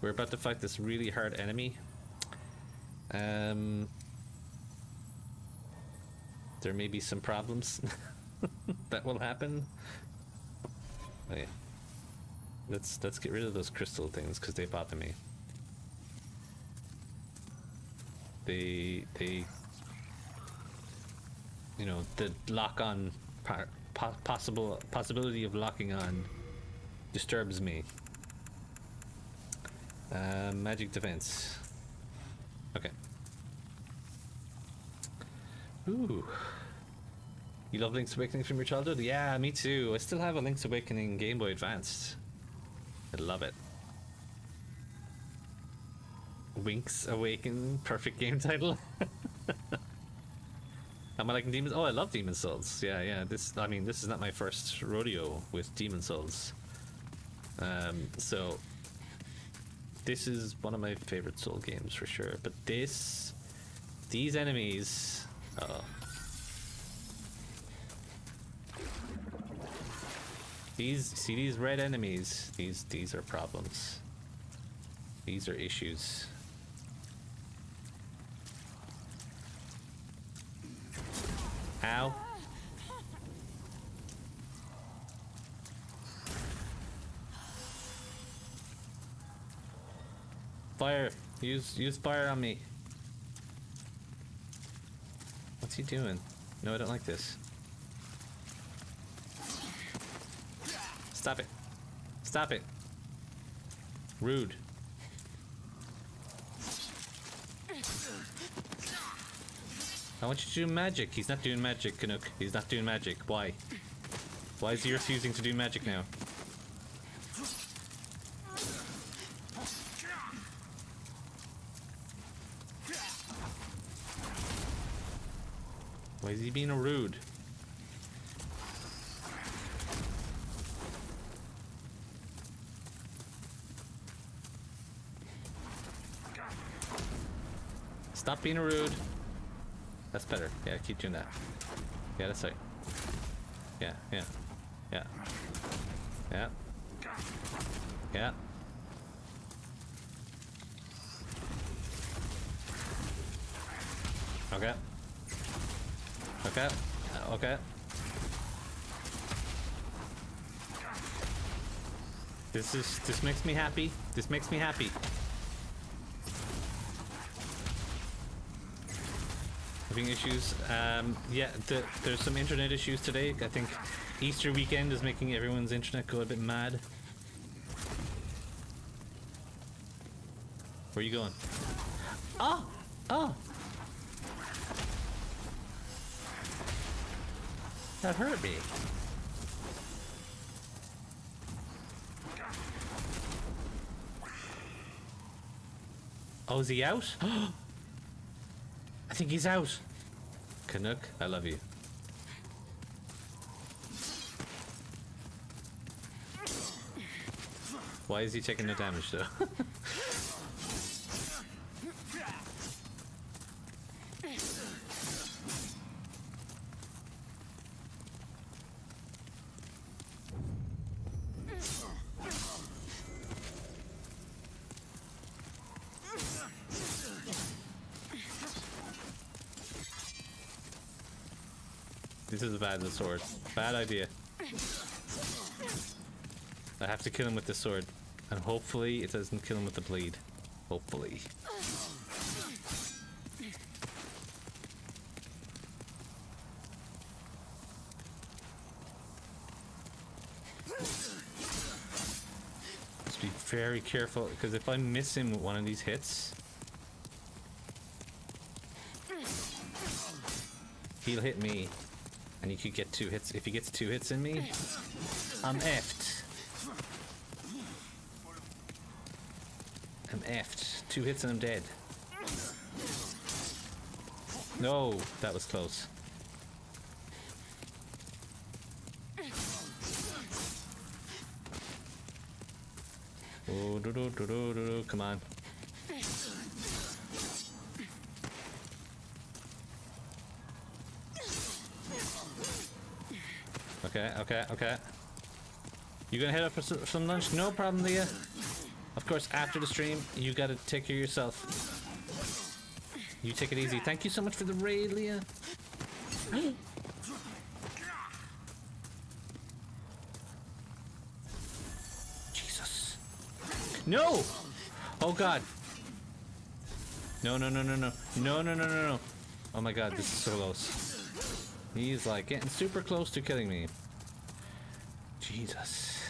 We're about to fight this really hard enemy. Um there may be some problems *laughs* that will happen. Oh yeah. Let's let's get rid of those crystal things because they bother me. They they you know the lock on par, po possible possibility of locking on disturbs me. Uh, magic defense. Okay. Ooh. You love Link's Awakening from your childhood? Yeah, me too. I still have a Link's Awakening Game Boy Advance. I love it. Winks Awaken, perfect game *laughs* title. *laughs* Am I liking Demons? Oh, I love Demon Souls. Yeah, yeah. This, I mean, this is not my first rodeo with Demon Souls. Um, so this is one of my favorite Soul games for sure. But this, these enemies, oh, these see these red enemies. These these are problems. These are issues. Ow. Fire. Use use fire on me. What's he doing? No, I don't like this. Stop it. Stop it. Rude. I want you to do magic. He's not doing magic, Canuck. He's not doing magic. Why? Why is he refusing to do magic now? He being a rude? Stop being a rude. That's better. Yeah, keep doing that. Yeah, that's right. Yeah, yeah. Yeah. Yeah. Yeah. Okay. Okay. Uh, Okay. This is this makes me happy. This makes me happy. Having issues. Um, yeah, the, there's some internet issues today. I think Easter weekend is making everyone's internet go a bit mad. Where are you going? Oh! Oh! That hurt me. Oh, is he out? *gasps* I think he's out. Canuck, I love you. Why is he taking no damage though? *laughs* bad with the sword. Bad idea. I have to kill him with the sword. And hopefully it doesn't kill him with the blade. Hopefully. Just be very careful, because if I miss him with one of these hits, he'll hit me, and he could get two hits. If he gets two hits in me, I'm effed. I'm effed. Two hits and I'm dead. No, that was close. Oh, do, do, do, do, do, do. Come on. Okay, okay. You gonna head up for some, some lunch? No problem, Leah. Of course, after the stream, you gotta take care of yourself. You take it easy. Thank you so much for the raid, Leah. *gasps* Jesus. No! Oh god. No, no, no, no, no. No, no, no, no, no. Oh my god, this is so close. He's like getting super close to killing me. Jesus.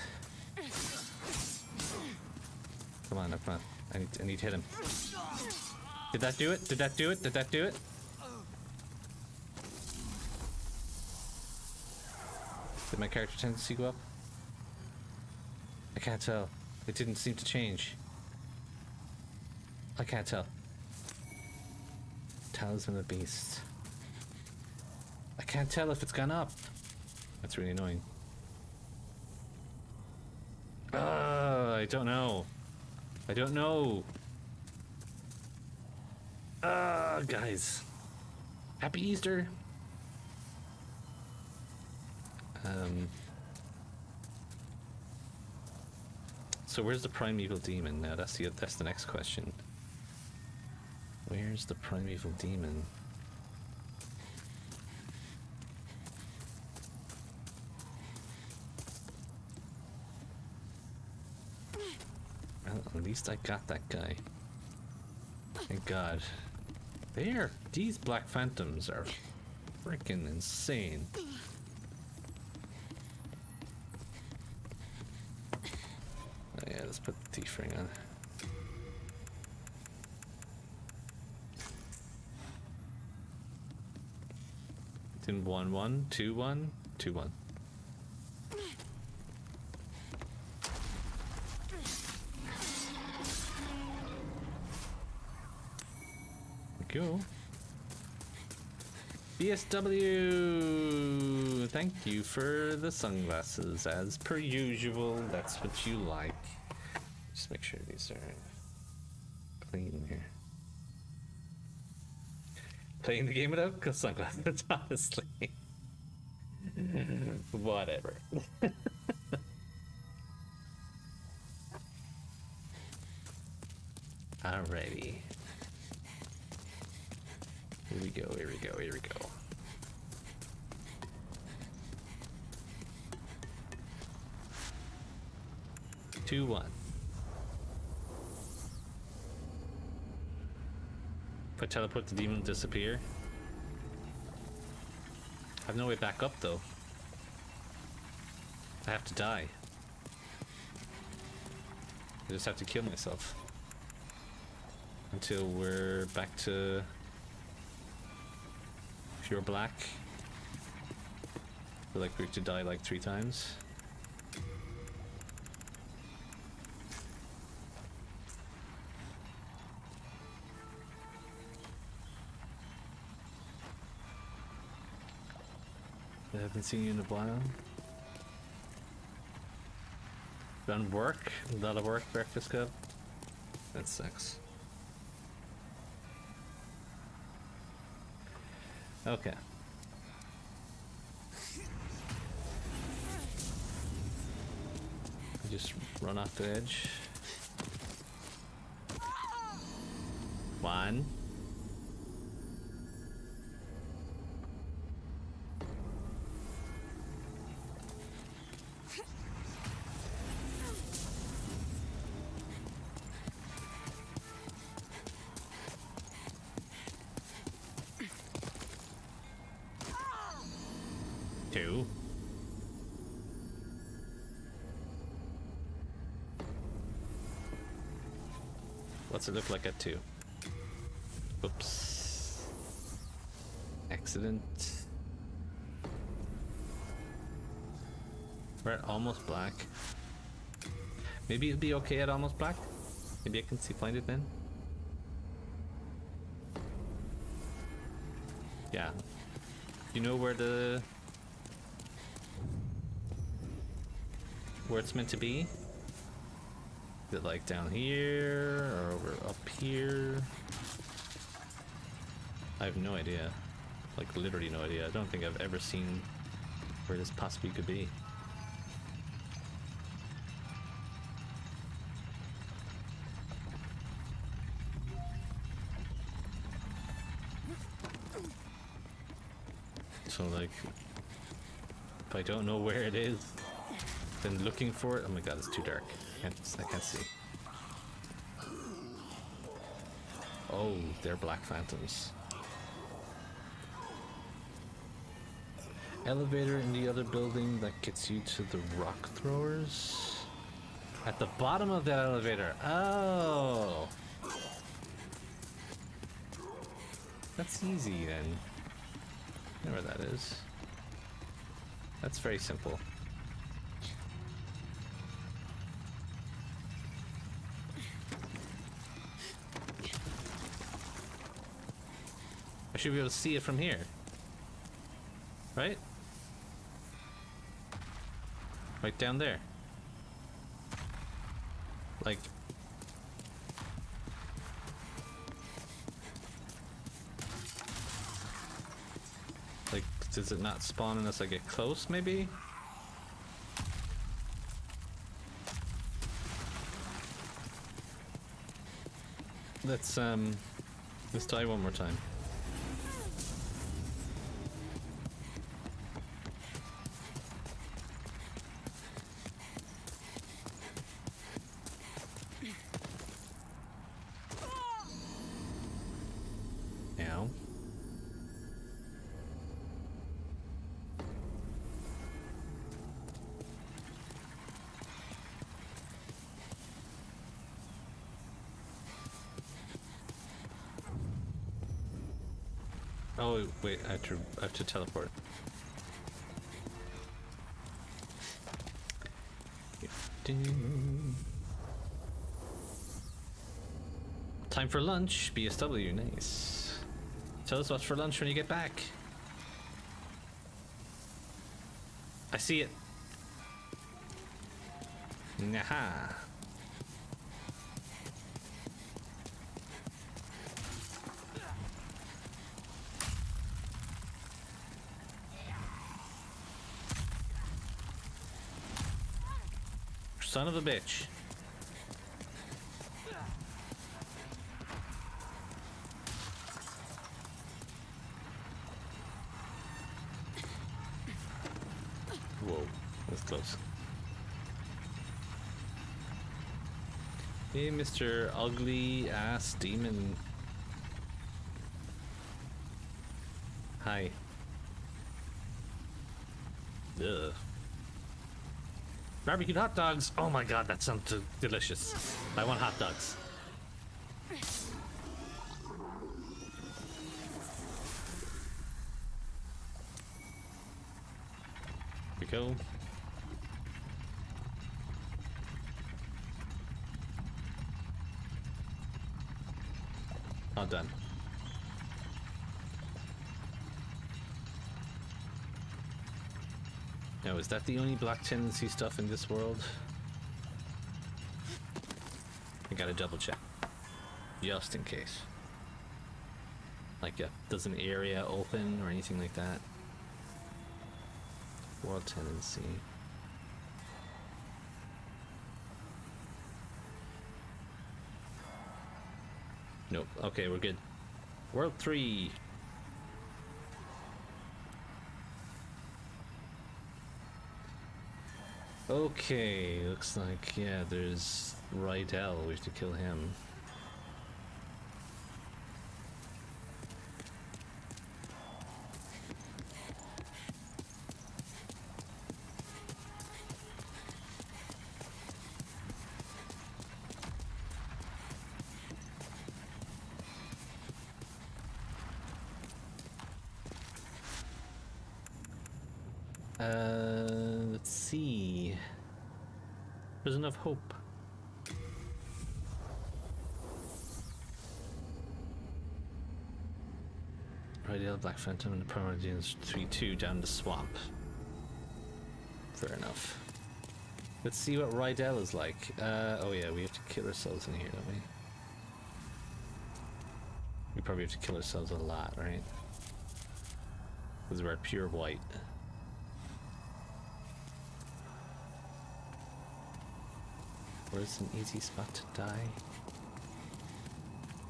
Come on, come on. I need, I need to hit him. Did that do it? Did that do it? Did that do it? Did my character tendency go up? I can't tell. It didn't seem to change. I can't tell. Talisman of Beast. I can't tell if it's gone up. That's really annoying. Uh, I don't know. I don't know. Ah, guys. Happy Easter. Um. So where's the primeval demon now? That's the that's the next question. Where's the primeval demon? Well, at least I got that guy. Thank God. There, these Black Phantoms are freaking insane. Oh yeah, let's put the Thief Ring on. In one one, two one, two one. Go. BSW, thank you for the sunglasses. As per usual, that's what you like. Just make sure these are clean here. Playing the game without *laughs* sunglasses, honestly. *laughs* Whatever. *laughs* Alrighty. Here we go, here we go, here we go. Two, one. I teleport the demon, disappear. I have no way back up though. I have to die. I just have to kill myself. Until we're back to pure black. feel like have to die like three times. I haven't seen you in a while. Done work? A lot of work, Breakfast Club? That sucks. Okay. Just run off the edge. One. It look like at two? Oops. Accident. We're at almost black. Maybe it'll be okay at almost black? Maybe I can see find it then? Yeah. You know where the where it's meant to be? Is it like down here or over up here? I have no idea. Like literally no idea. I don't think I've ever seen where this possibly could be. So like, if I don't know where it is, then looking for it. Oh my god, it's too dark. I can't, I can't see. Oh, they're black phantoms. Elevator in the other building that gets you to the rock throwers. At the bottom of that elevator. Oh. That's easy then. I know where that is. That's very simple. I should be able to see it from here. Right? Right down there. Like... Like, does it not spawn unless I get close, maybe? Let's, um... Let's die one more time. To to teleport. Time for lunch, BSW, nice. Tell us what's for lunch when you get back. I see it. Naha. Son of a bitch. Whoa, that's close. Hey, Mr. Ugly Ass Demon. Hi. Ugh. Barbecued hot dogs. Oh my god, that sounds delicious. I want hot dogs. Here we go. All done. Now, is that the only black tendency stuff in this world? I gotta double check. Just in case. Like, uh, does an area open or anything like that? World tendency. Nope. Okay, we're good. World 3. Okay, looks like, yeah, there's Rydell. We have to kill him. Uh, let's see. There's enough hope. Rydell Black Phantom and the Permanent 3 2 down the swamp. Fair enough. Let's see what Rydell is like. Uh, oh yeah, we have to kill ourselves in here, don't we? We probably have to kill ourselves a lot, right? Because we're pure white. Where's an easy spot to die?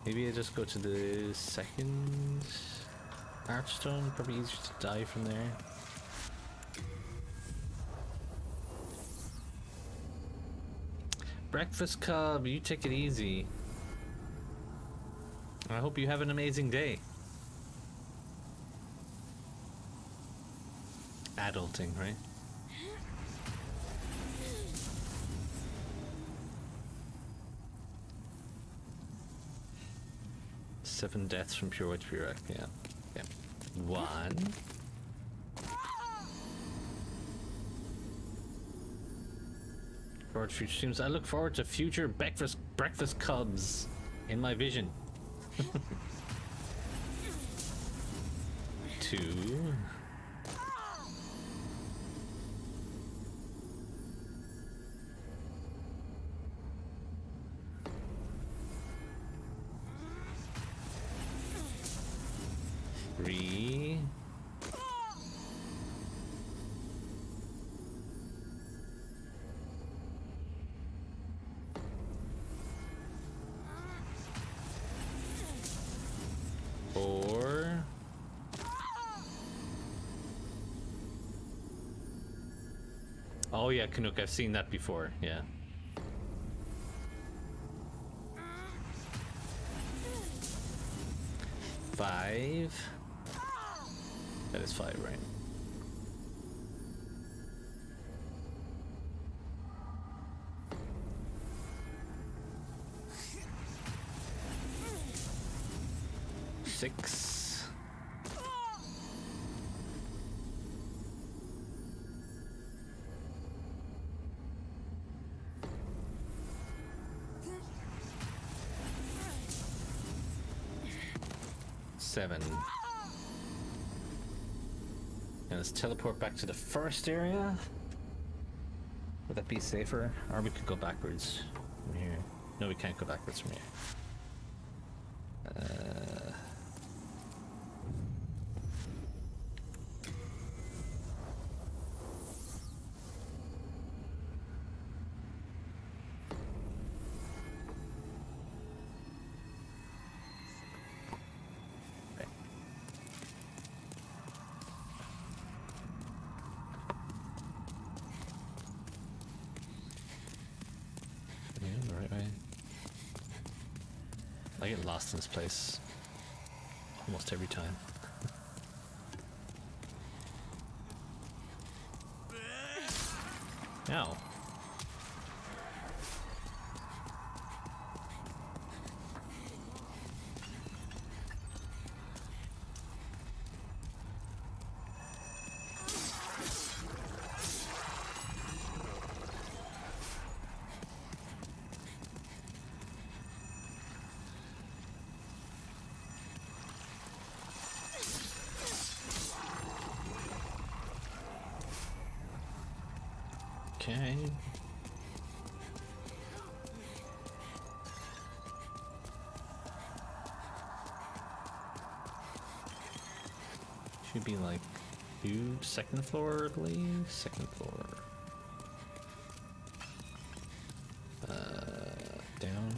Maybe I just go to the second archstone. Probably easier to die from there. Breakfast Cub, you take it easy. I hope you have an amazing day. Adulting, right? Seven deaths from pure white to pure yeah. Yeah. One. Forward future streams. I look forward to future breakfast breakfast cubs in my vision. *laughs* Two. Yeah, Canuck, I've seen that before, yeah. Five. That is five, right? Six. Teleport back to the first area. Would that be safer? Or we could go backwards from here. No, we can't go backwards from here. Lost in this place almost every time. Should be like two second floor, I believe. Second floor. Uh, down.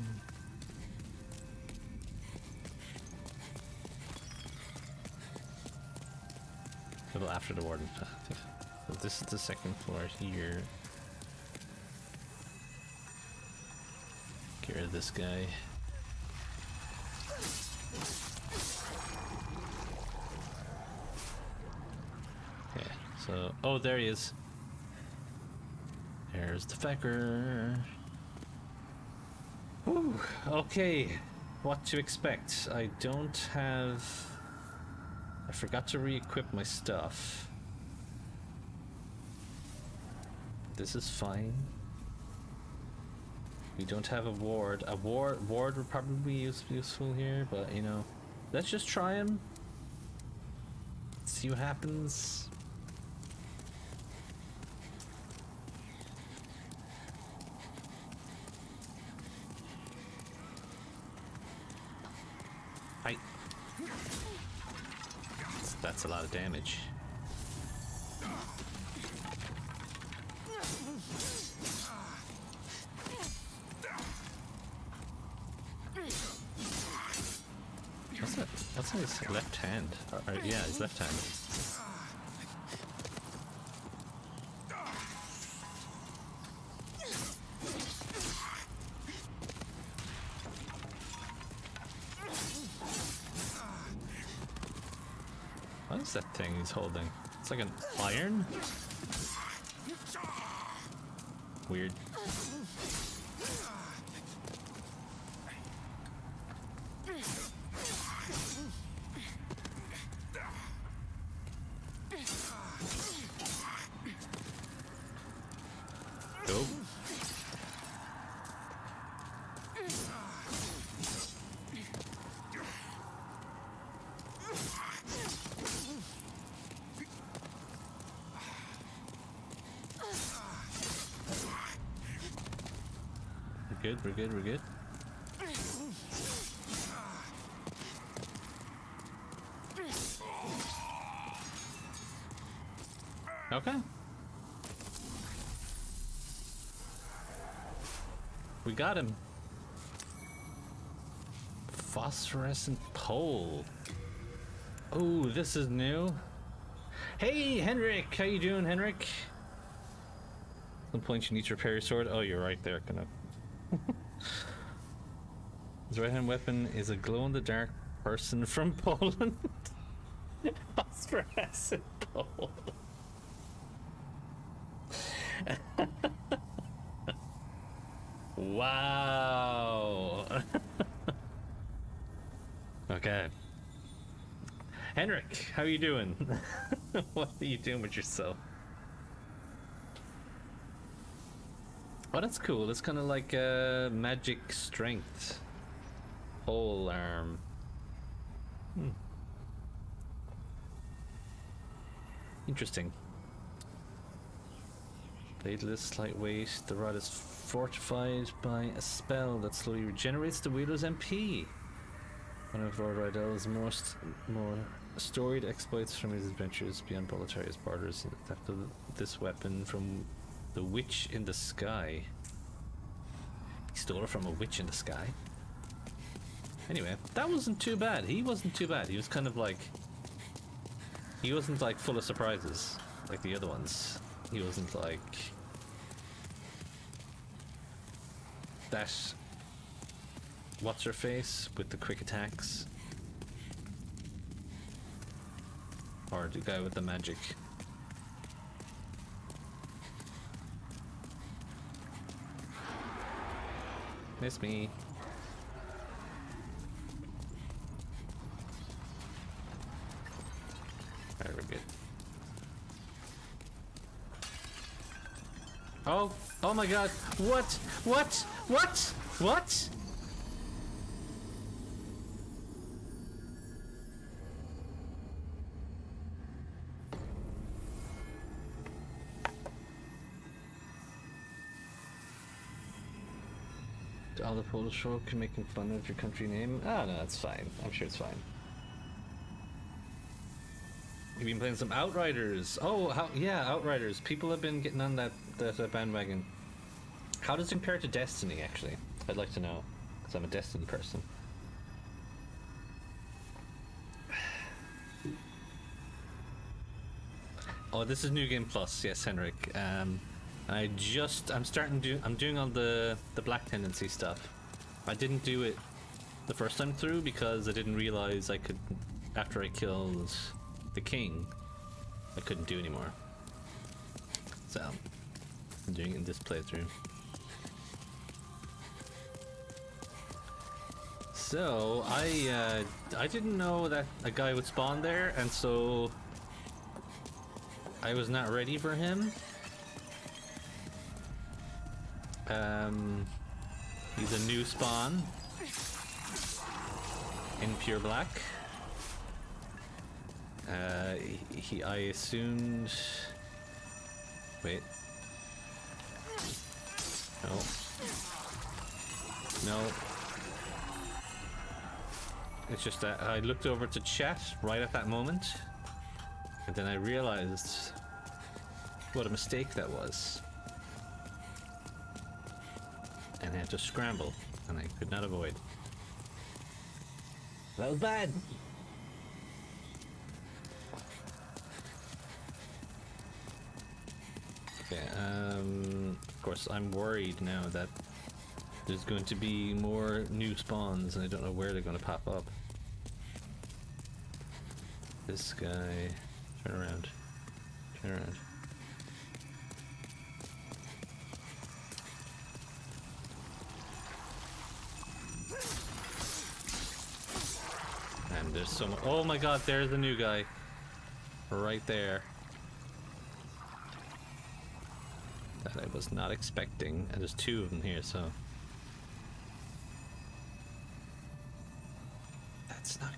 A little after the warden. So this is the second floor here. Get rid of this guy. Okay, so oh there he is. There's the fecker. Whew, okay. What to expect? I don't have I forgot to re-equip my stuff. This is fine. We don't have a ward. A ward ward would probably be use, useful here, but you know, let's just try him. See what happens. That's, that's a lot of damage. What's that? What's his left hand? Yeah, his left hand. Holding? It's like an iron? Weird. Go. We're good, we're good. Okay. We got him. Phosphorescent pole. Oh, this is new. Hey, Henrik! How you doing, Henrik? Some point you need to repair your sword. Oh, you're right there, of. His right hand weapon is a glow in the dark person from *laughs* Poland. Phosphorescent pole. *laughs* wow. *laughs* okay. Henrik, how are you doing? what are you doing with yourself? Oh, that's cool. It's kind of like uh, magic strength. Pole arm. Hmm. Interesting. Bladeless, lightweight. The rod is fortified by a spell that slowly regenerates the wielder's MP. One of Lord Rydell's most more storied exploits from his adventures beyond Boletaria's borders. The theft of this weapon from the witch in the sky. He stole it from a witch in the sky. Anyway, that wasn't too bad. He wasn't too bad. He was kind of like. He wasn't like full of surprises like the other ones. He wasn't like. That. What's her face with the quick attacks? Or the guy with the magic. Miss me. Alright, we're good. Oh, oh my god. What? What? What? What? The Polish folk making fun of your country name? Ah, no, that's fine. I'm sure it's fine. You've been playing some Outriders. Oh, how, yeah, Outriders. People have been getting on that, that uh, bandwagon. How does it compare to Destiny, actually? I'd like to know, because I'm a Destiny person. Oh, this is New Game Plus. Yes, Henrik. Um, I just I'm starting to do, I'm doing all the the black tendency stuff. I didn't do it the first time through because I didn't realize I could after I killed the king I couldn't do anymore. So I'm doing it in this playthrough. So I uh, I didn't know that a guy would spawn there, and so I was not ready for him. Um, he's a new spawn in pure black. Uh, he, I assumed. Wait. No. No. It's just that I looked over to chat right at that moment, and then I realized what a mistake that was. And I had to scramble, and I could not avoid. That was bad. Okay, um, of course, I'm worried now that there's going to be more new spawns and I don't know where they're going to pop up. This guy, turn around, turn around. And there's so much. Oh my god, there's the new guy. Right there. That I was not expecting. And there's two of them here, so.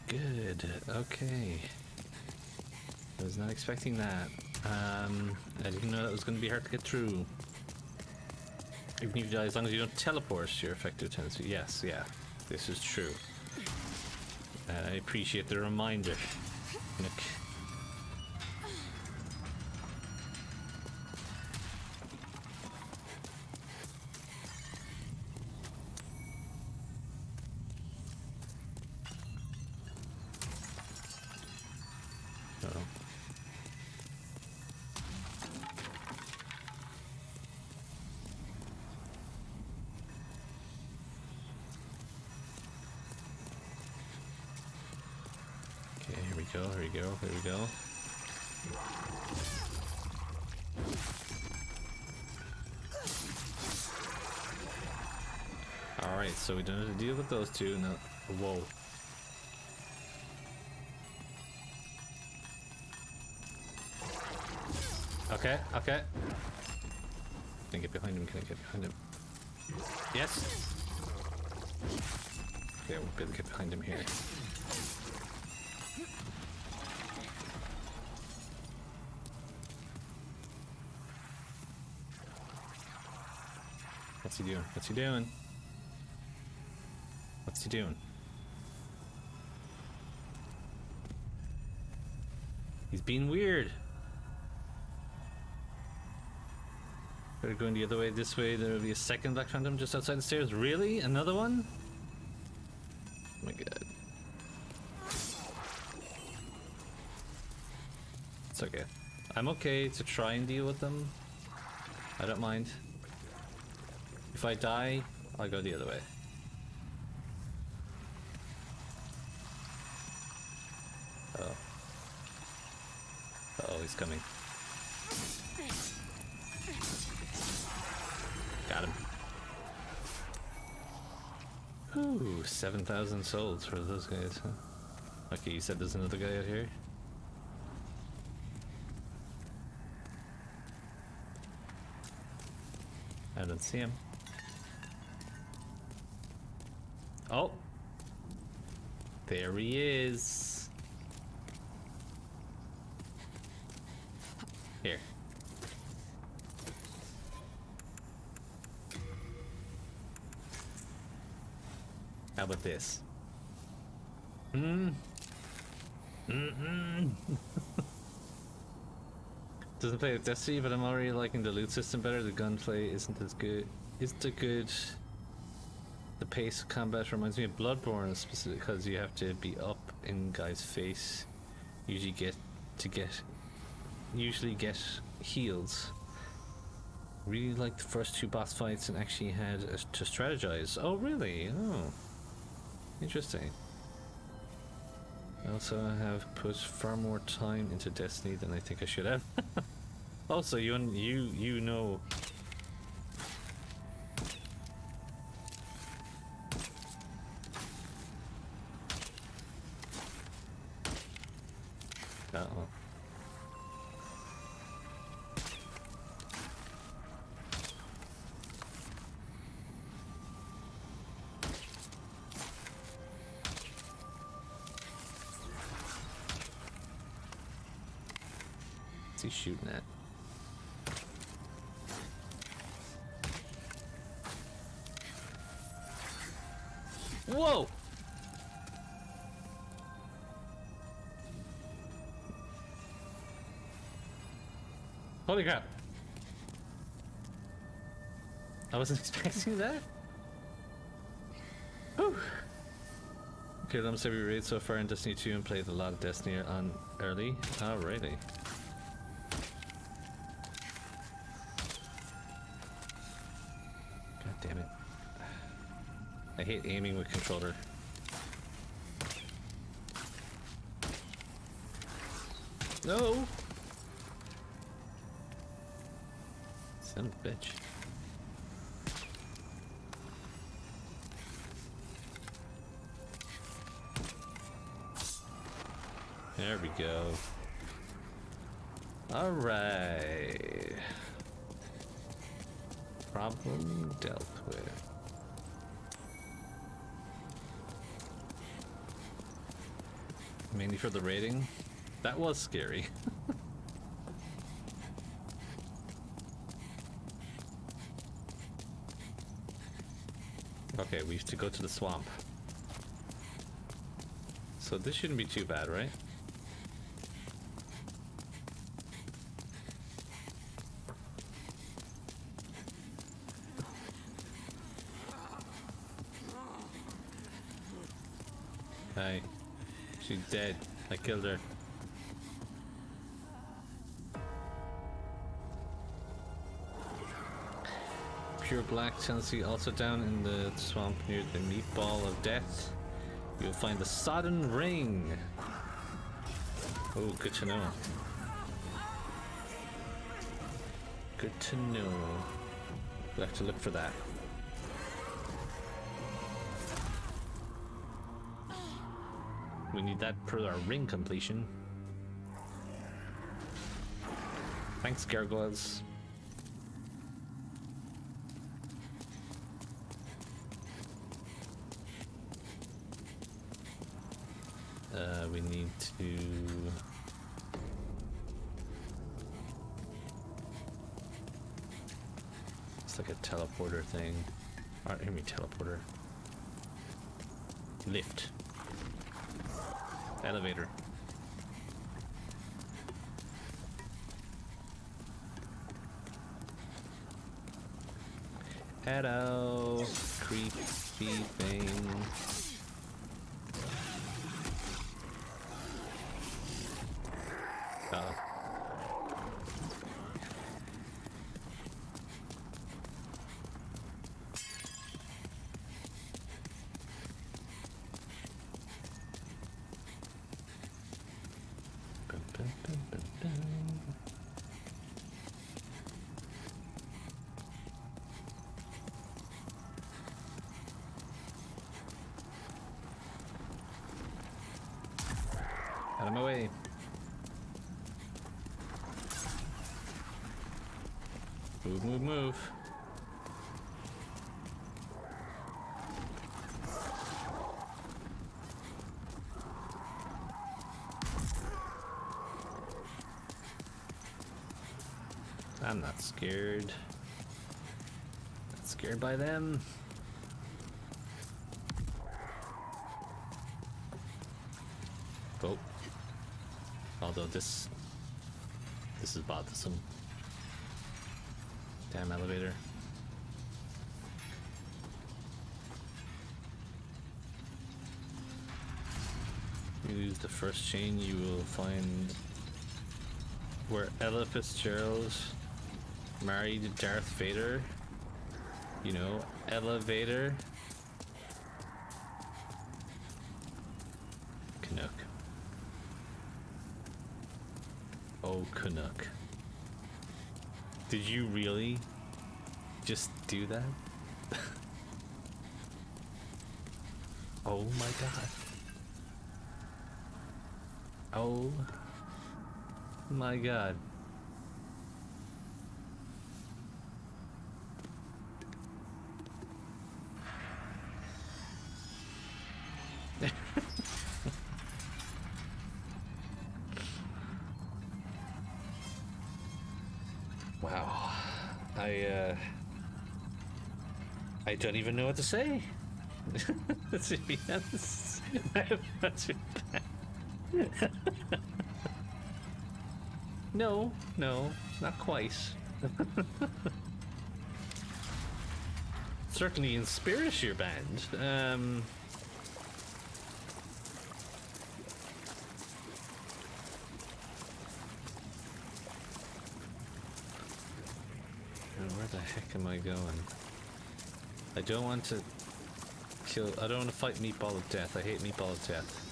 Good. Okay. I was not expecting that. Um, I didn't know that was going to be hard to get through. Even if you, die, as long as you don't teleport, your effective tendency. Yes, yeah, this is true. And I appreciate the reminder. Go, here we go. Alright, so we don't have to deal with those two. No, uh, whoa. Okay, okay. Can get behind him? Can I get behind him? Yes! Okay, we'll be able to get behind him here. He doing? What's he doing? What's he doing? He's being weird. Better going the other way, this way, there will be a second Black Phantom just outside the stairs. Really? Another one? Oh my god. It's okay. I'm okay to try and deal with them. I don't mind. If I die, I'll go the other way. Uh oh. Uh oh, he's coming. Got him. Ooh, 7,000 souls for those guys? Okay, you said there's another guy out here? I don't see him. Oh! There he is! Here. About this? *laughs* Hmm. Mm-mm. Doesn't play with Destiny, but I'm already liking the loot system better. The gunplay isn't as good. Isn't it good? The pace of combat reminds me of Bloodborne, specifically because you have to be up in guy's face. Usually get to get, usually get heals. Really liked the first two boss fights and actually had to strategize. Oh, really? Oh, interesting. Also, I have put far more time into Destiny than I think I should have. *laughs* also, you you you know. shooting at? Whoa! Holy crap. I wasn't *laughs* expecting that. Whew. Okay, let me say we raid so far in Destiny 2 and played a lot of Destiny on early. Alrighty. I hate aiming with controller. No! Son of a bitch. There we go. Alright. Problem dealt with. Mainly for the rating. That was scary. okay, we have to go to the swamp. So this shouldn't be too bad, right? Hey, she's dead. I killed her. Pure Black Tendency also down in the swamp near the meatball of death. You'll find the sodden ring. Oh, good to know. Good to know. We'll have to look for that. We need that for our ring completion. Thanks, gargoyles. Uh, we need to... It's like a teleporter thing. Alright, hear me teleporter. Lift. Elevator. Hello, creepy thing. Uh Bum, bum, bum, bum, bum. Out of my way. Move, move, move. I'm not scared. Not scared by them. Oh. Although this this is bothersome. Damn elevator. Use the first chain you will find where Ella Fitzgerald married Darth Vader. You know, elevator. Canuck. Oh, Canuck. Did you really just do that? oh my god. Oh my god. Don't even know what to say. *laughs* to be honest. *laughs* No, no, not quite. *laughs* Certainly in spirit, your band. Um, where the heck am I going? I don't want to kill. I don't want to fight Meatball of Death. I hate Meatball of Death.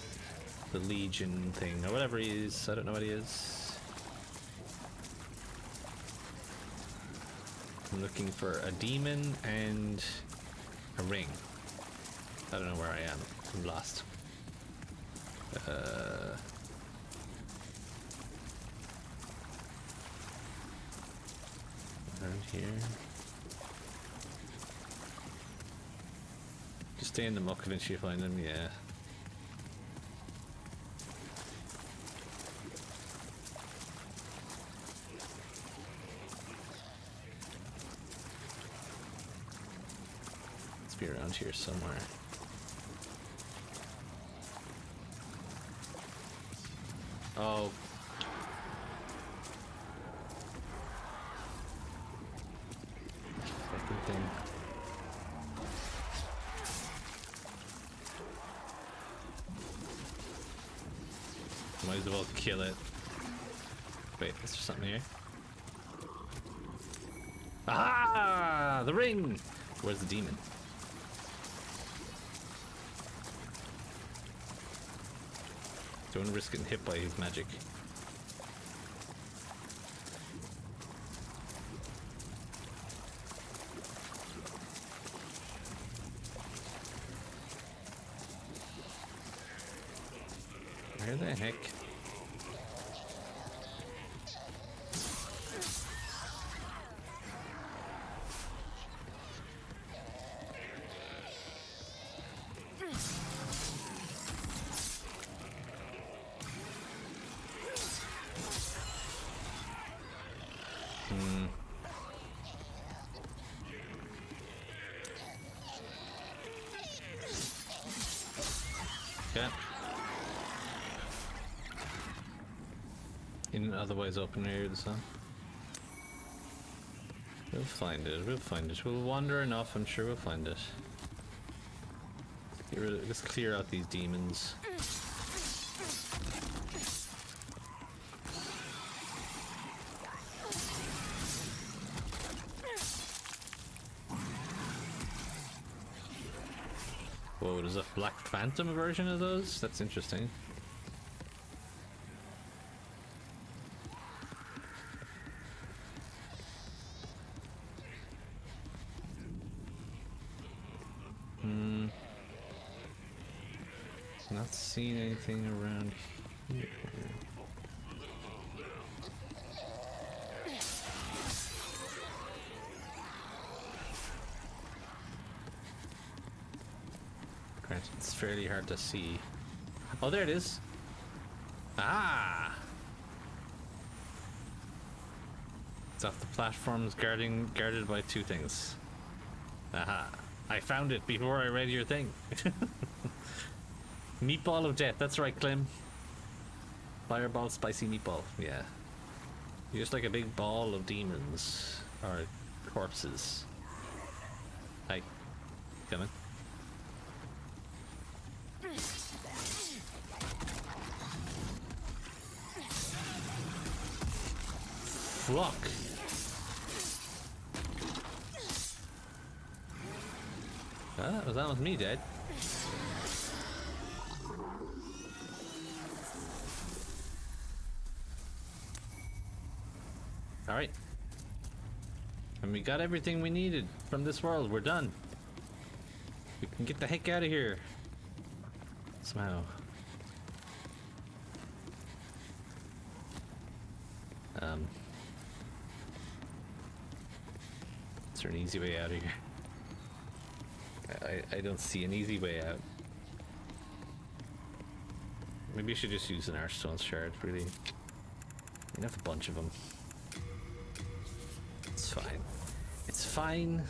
The Legion thing, or whatever he is. I don't know what he is. I'm looking for a demon and a ring. I don't know where I am. I'm lost. Uh, around here. Just stay in the muck eventually you find them, yeah. Let's be around here somewhere. Oh. Fucking thing. Might as well kill it. Wait, is there something here? Ah, the ring! Where's the demon? Don't risk getting hit by his magic. Where the heck? Hmm. Okay. In an otherwise open of the sun. We'll find it, we'll find it. We'll wander enough, I'm sure we'll find it. Get rid of, let's clear out these demons. Whoa, there's a Black Phantom version of those? That's interesting. Hmm. Not seeing anything around here. Granted, it's fairly to see. Oh, there it is. Ah! It's off the platforms guarding guarded by two things. Aha. I found it before I read your thing. *laughs* meatball of death, that's right, Clem. Fireball spicy meatball, yeah. You're just like a big ball of demons. Or corpses. Hi. Coming. Fuck. Ah, was that with me dead? Alright. And we got everything we needed from this world. We're done. We can get the heck out of here. Somehow. Um. Is there an easy way out of here? I, I don't see an easy way out. Maybe I should just use an Archstone shard, really. I have a bunch of them. It's fine. It's fine.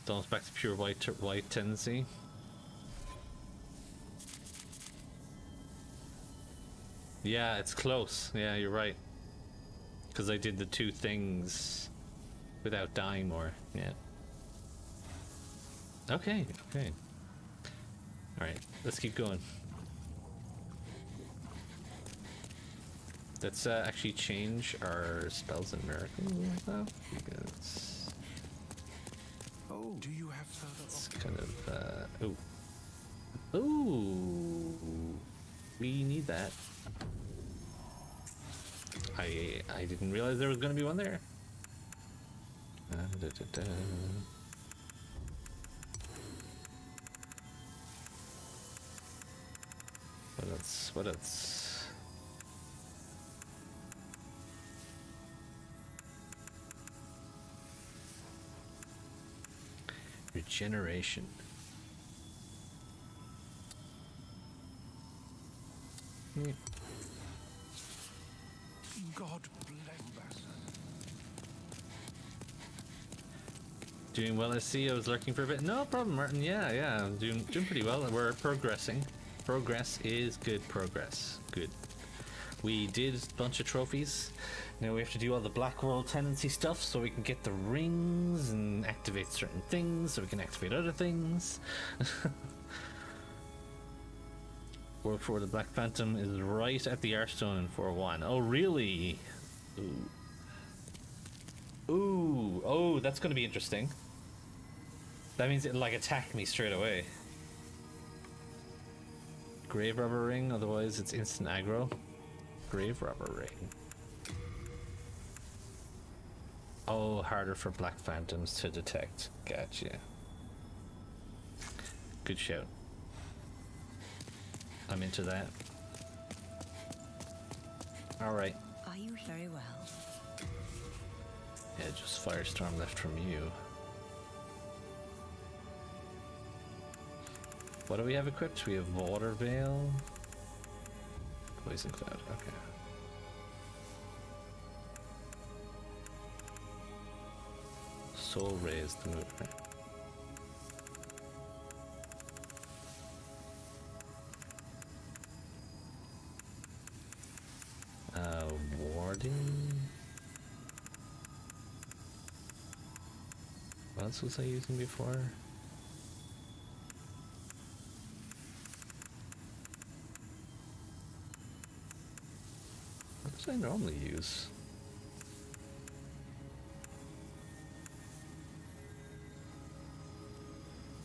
It's almost back to pure white white tendency. Yeah, it's close. Yeah, you're right. Because I did the two things without dying more. Yeah. Okay, okay. Alright, let's keep going. Let's uh, actually change our spells and miracles now. Because Oh, do you have further? it's kind of. Uh, ooh. Ooh. We need that. I I didn't realize there was going to be one there. Da, da, da. What else? What else? Regeneration. Hmm. God bless. Doing well, I see. I was lurking for a bit. No problem, Martin. Yeah, yeah, I'm doing doing pretty well. We're progressing. Progress is good progress. Good. We did a bunch of trophies. Now we have to do all the Black World tendency stuff so we can get the rings and activate certain things so we can activate other things. *laughs* World for the Black Phantom is right at the Archstone in 4-1. Oh, really? Ooh. Ooh. Oh, that's going to be interesting. That means it'll like attack me straight away. Grave Rubber Ring, otherwise it's instant aggro. Grave Rubber Ring. Oh, harder for Black Phantoms to detect. Gotcha. Good shout. I'm into that. Alright. Are you very well? Yeah, just Firestorm left from you. What do we have equipped? We have Water Veil. Poison Cloud, okay. Soul Raise the movement. Else was I using before? What does I normally use?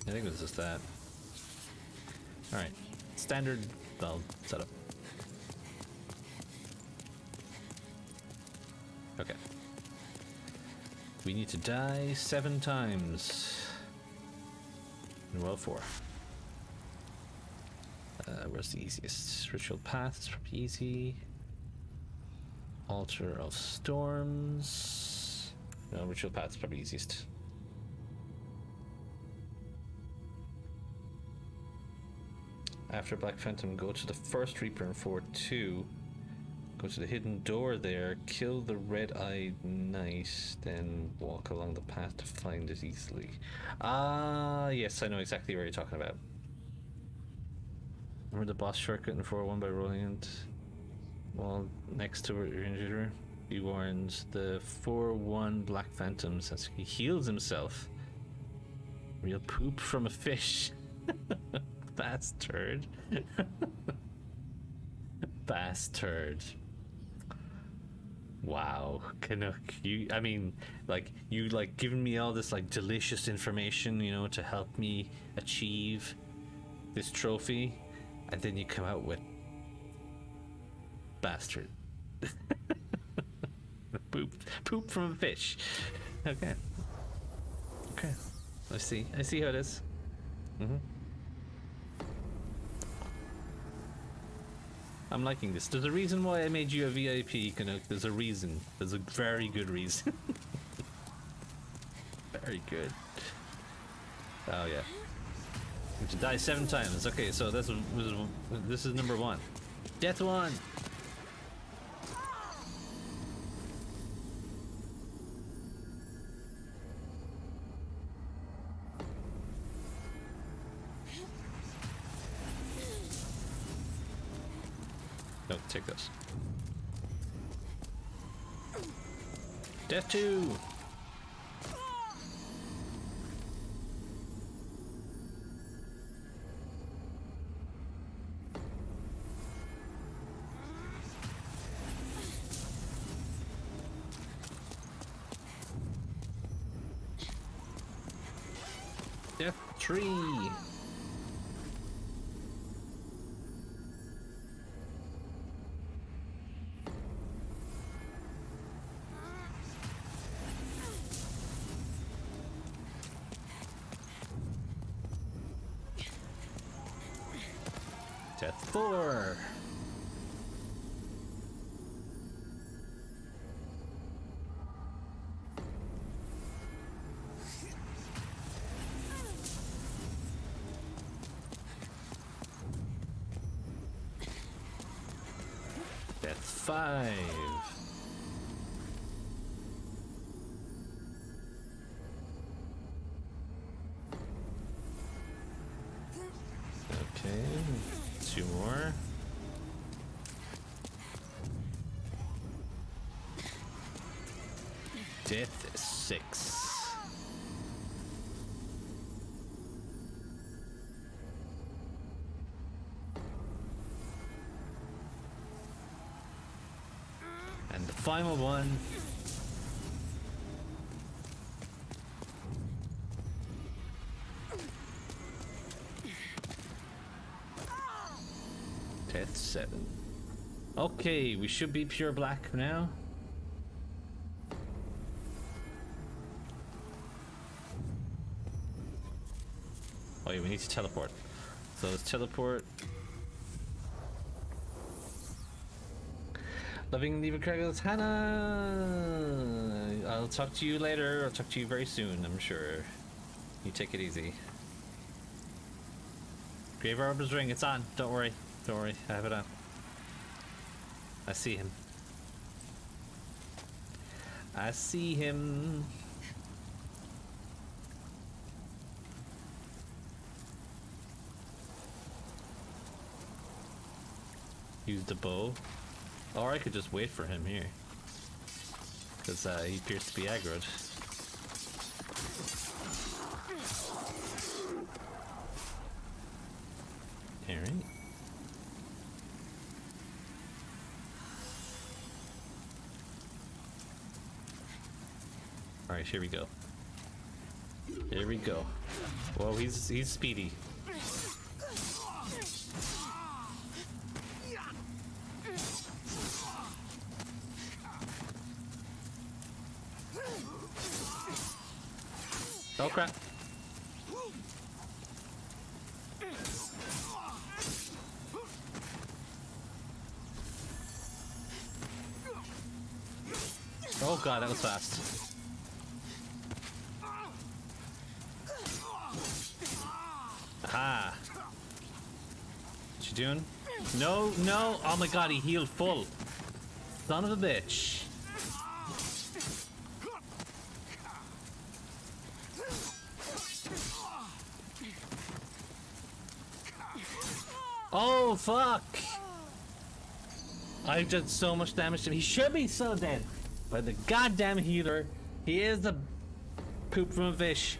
I think it was just that. Alright. Standard well, setup. We need to die seven times. In world four. Uh, where's the easiest? Ritual path is probably easy. Altar of storms. No, ritual path is probably easiest. After Black Phantom, go to the first Reaper in 4 2. Go to the hidden door there, kill the red eyed knight, then walk along the path to find it easily. Ah, yes, I know exactly what you're talking about. Remember the boss shortcut in 4 1 by rolling it? Well, next to Ranger, he warns the 4 1 Black Phantoms as he heals himself. Real poop from a fish. *laughs* Bastard. *laughs* Bastard. Wow, Canuck, you I mean, like you like giving me all this like delicious information, you know, to help me achieve this trophy, and then you come out with bastard. *laughs* poop poop from a fish. Okay. Okay. I see. I see how it is. Mm-hmm. I'm liking this. There's a reason why I made you a VIP, Canuck. There's a reason. There's a very good reason. *laughs* very good. Oh yeah. We have to die seven times. Okay, so this is this is number one. Death one. Take this. Death 2! Six. And the final one. Death 7. Okay, we should be pure black now. Oh we need to teleport. So let's teleport. Loving Neva Craigles, Hannah! I'll talk to you later. I'll talk to you very soon, I'm sure. You take it easy. Grave Arbiter's ring, it's on. Don't worry. Don't worry, I have it on. I see him. I see him. Use the bow. Or I could just wait for him here. Because uh, he appears to be aggroed. Alright. Alright, here we go. Here we go. Whoa, he's he's speedy. God, he healed full. Son of a bitch. Oh, fuck. I've done so much damage to him. He should be so dead. By the goddamn healer. He is the poop from a fish.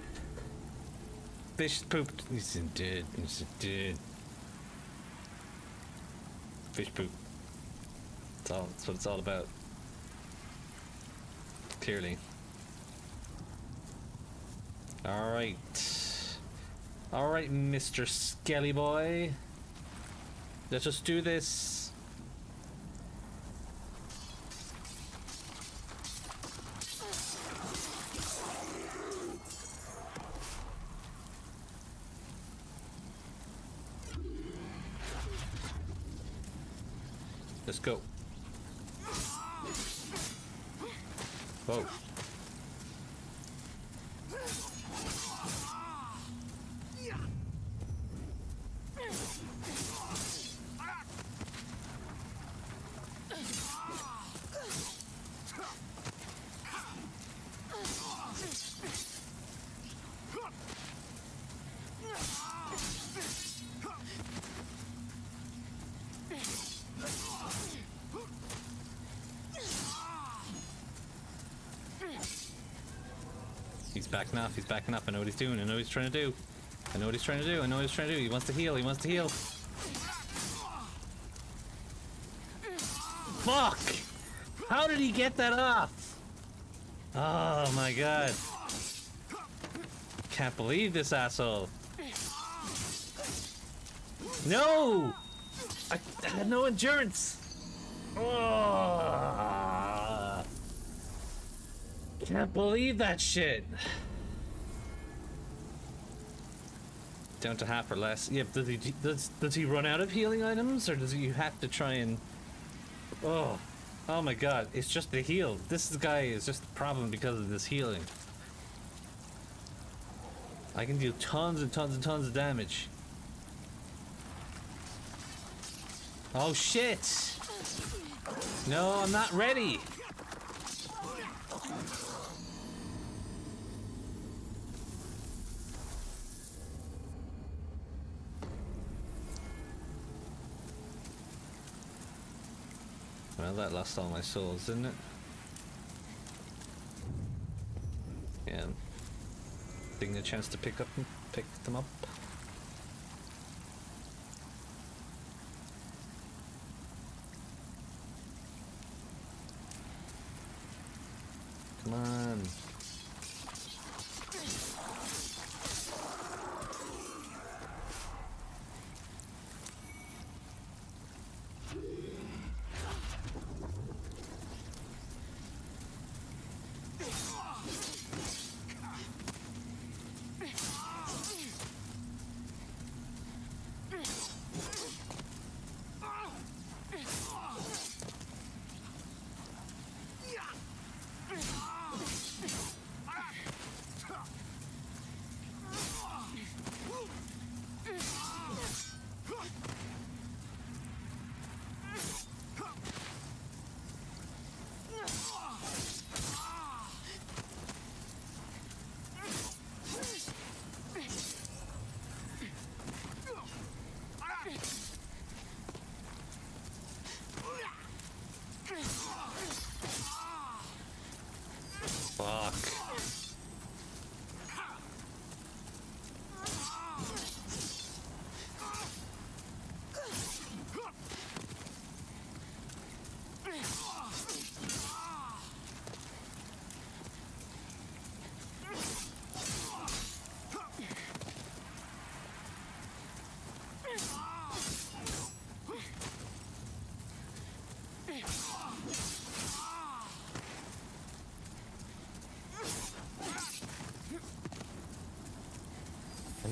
Fish pooped. He's dead. He's dead. Fish poop. That's all. That's what it's all about. Clearly. All right. All right, Mr. Skelly Boy. Let's just do this. Go. Whoa. He's backing up. I know what he's doing. I know what he's trying to do. I know what he's trying to do. I know what he's trying to do. He wants to heal. He wants to heal. Fuck! How did he get that off? Oh my god. Can't believe this asshole. No! I, I had no endurance. Oh. Can't believe that shit. Down to half or less. Yeah, does he does does he run out of healing items, or does he you have to try and? Oh, oh my God! It's just the heal. This guy is just a problem because of this healing. I can deal tons and tons and tons of damage. Oh shit! No, I'm not ready. That lost all my souls, didn't it? Yeah. Didn't get a chance to pick up pick them up.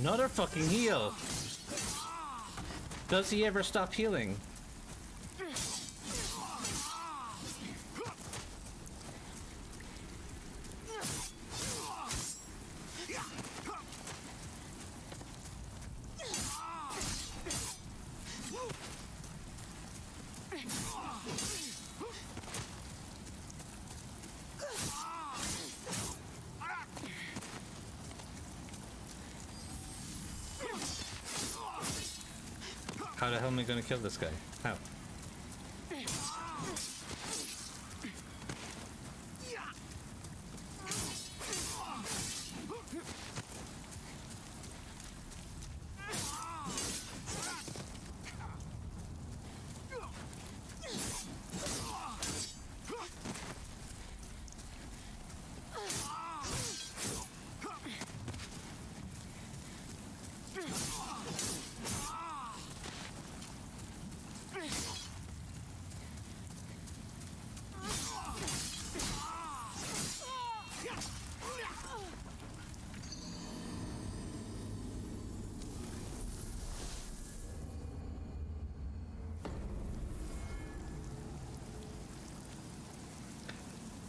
Another fucking heal. Does he ever stop healing? Hell am gonna kill this guy?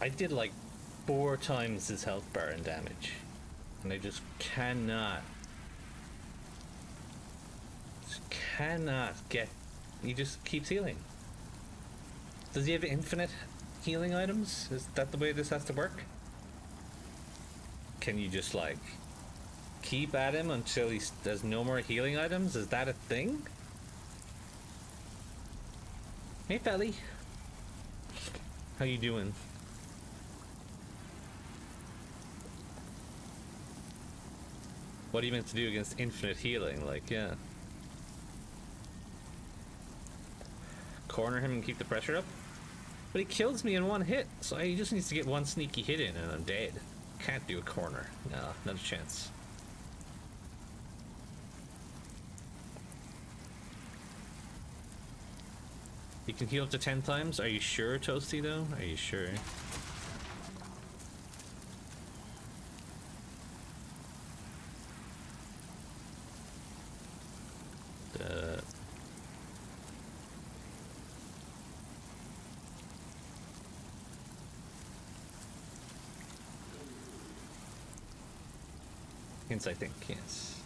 I did like four times his health bar and damage. And I just cannot. Just cannot get. He just keeps healing. Does he have infinite healing items? Is that the way this has to work? Can you just like keep at him until he does no more healing items? Is that a thing? Hey, Felly. How you doing? What are you meant to do against infinite healing? Like, yeah. Corner him and keep the pressure up? But he kills me in one hit, so he just needs to get one sneaky hit in and I'm dead. Can't do a corner. No, not a chance. You can heal up to 10 times? Are you sure, Toasty, though? Are you sure? Uh, I think, yes.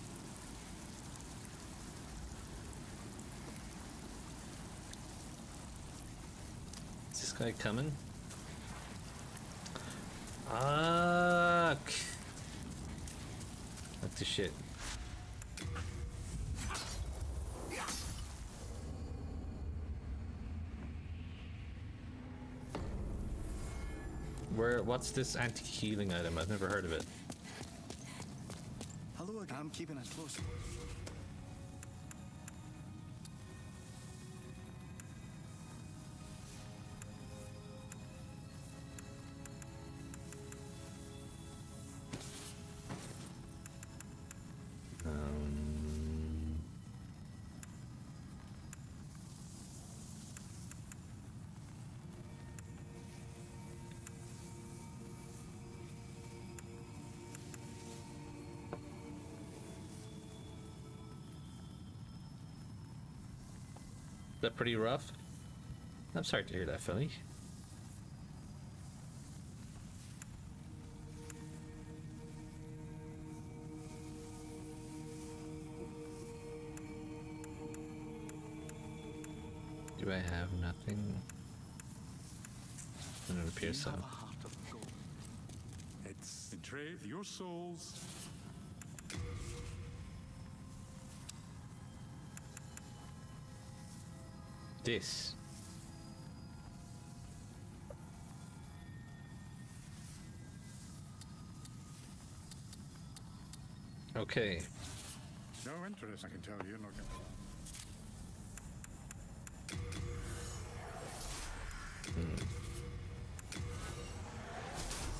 Is this guy coming? Fuck! What the shit? Where? What's this anti-healing item? I've never heard of it. I'm keeping it close. Pretty rough? I'm sorry to hear that, Philly. Do I have nothing? Doesn't appear so. Have heart of gold. It's entrave your souls. This. Okay. No interest, I can tell you. Not gonna... Hmm.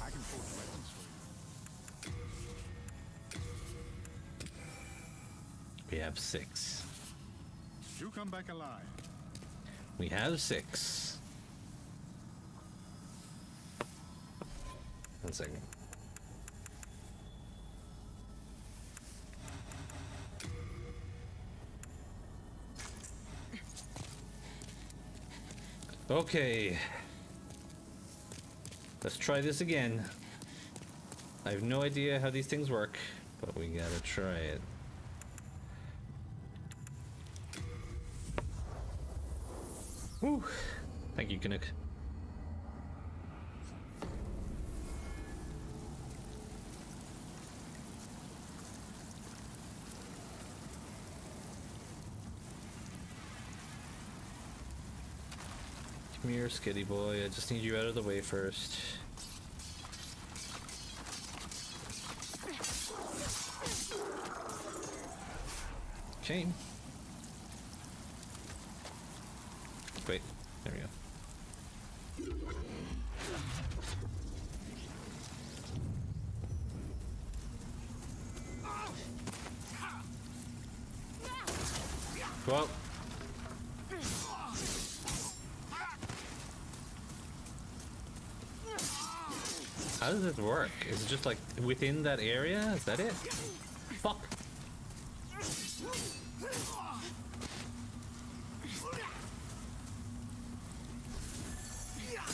I can forge weapons for you. We have six. You come back alive. We have six. One second. Okay. Let's try this again. I have no idea how these things work, but we gotta try it. Come here, skitty boy. I just need you out of the way first. Okay. Wait, there we go. Well. How does Is it just like within that area? Is that it? Fuck.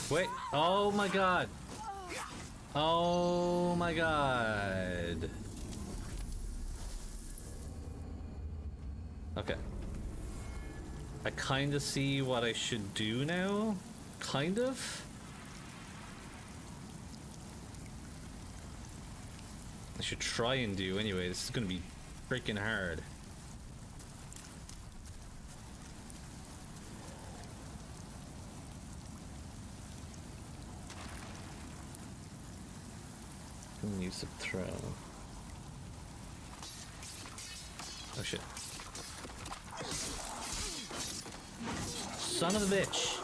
Wait. Oh my god. Oh my god. Okay. I kind of see what I should do now. Kind of. Should try and do anyway. This is gonna be freaking hard. Can use a throw. Oh shit. Son of a bitch.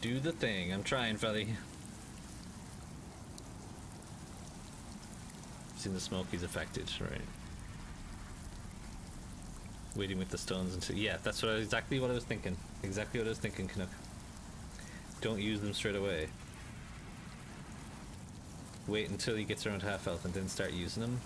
Do the thing. I'm trying, Felly. Seen the smoke he's affected, right? Waiting with the stones until yeah, that's what I, exactly what I was thinking. Exactly what I was thinking, Canuck. Don't use them straight away. Wait until he gets around half health and then start using them.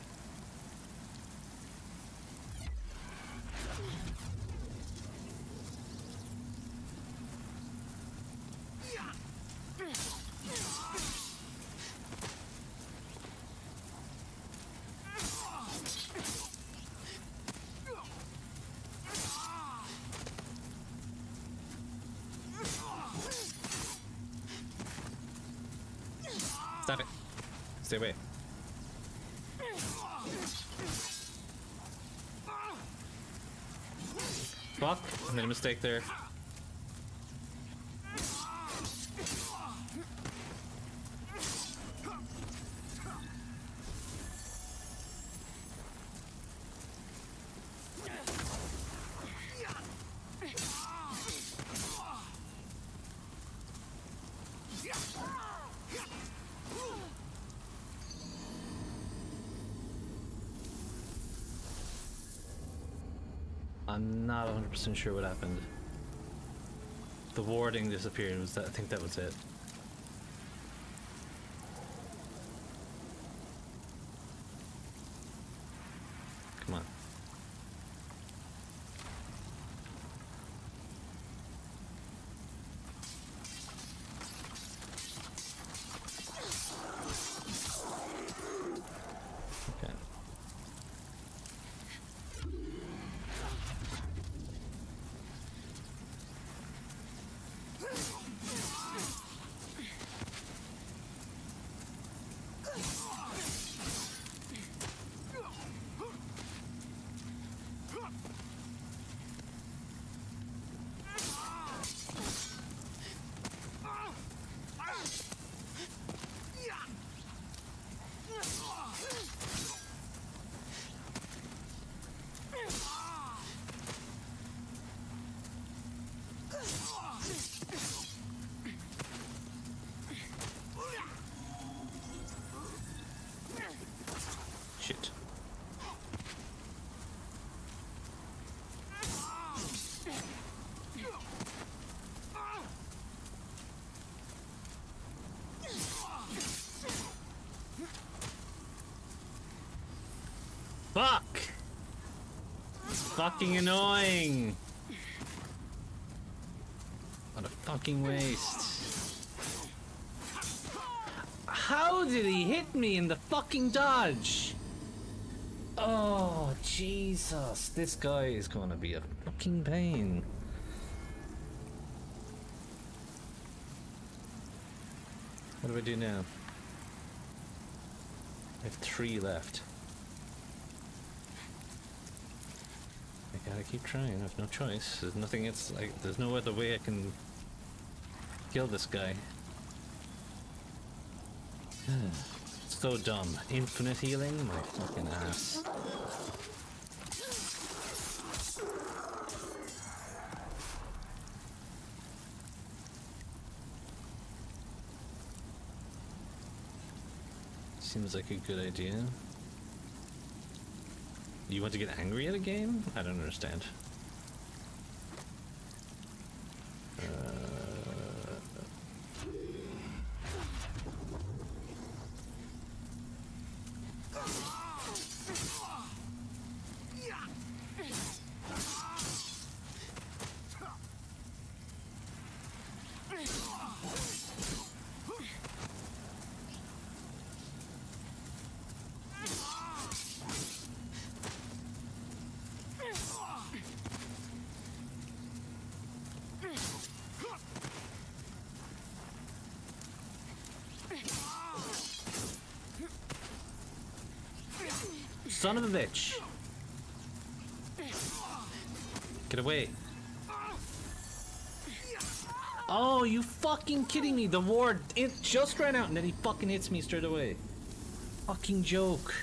Stop it. Stay away. Fuck. I made a mistake there. Not 100% sure what happened. The warding disappeared. Was that? I think that was it. Come on. Okay. Shit. Fuck! It's fucking annoying! What a fucking waste. How did he hit me in the fucking dodge? Oh, Jesus. This guy is gonna be a fucking pain. What do I do now? I have three left. Gotta keep trying. I have no choice. There's nothing. It's like there's no other way I can kill this guy. *sighs* so dumb. Infinite healing? My fucking ass. Seems like a good idea. You want to get angry at a game? I don't understand. Son of a bitch! Get away! Oh, you fucking kidding me? The ward it just ran out and then he fucking hits me straight away. Fucking joke.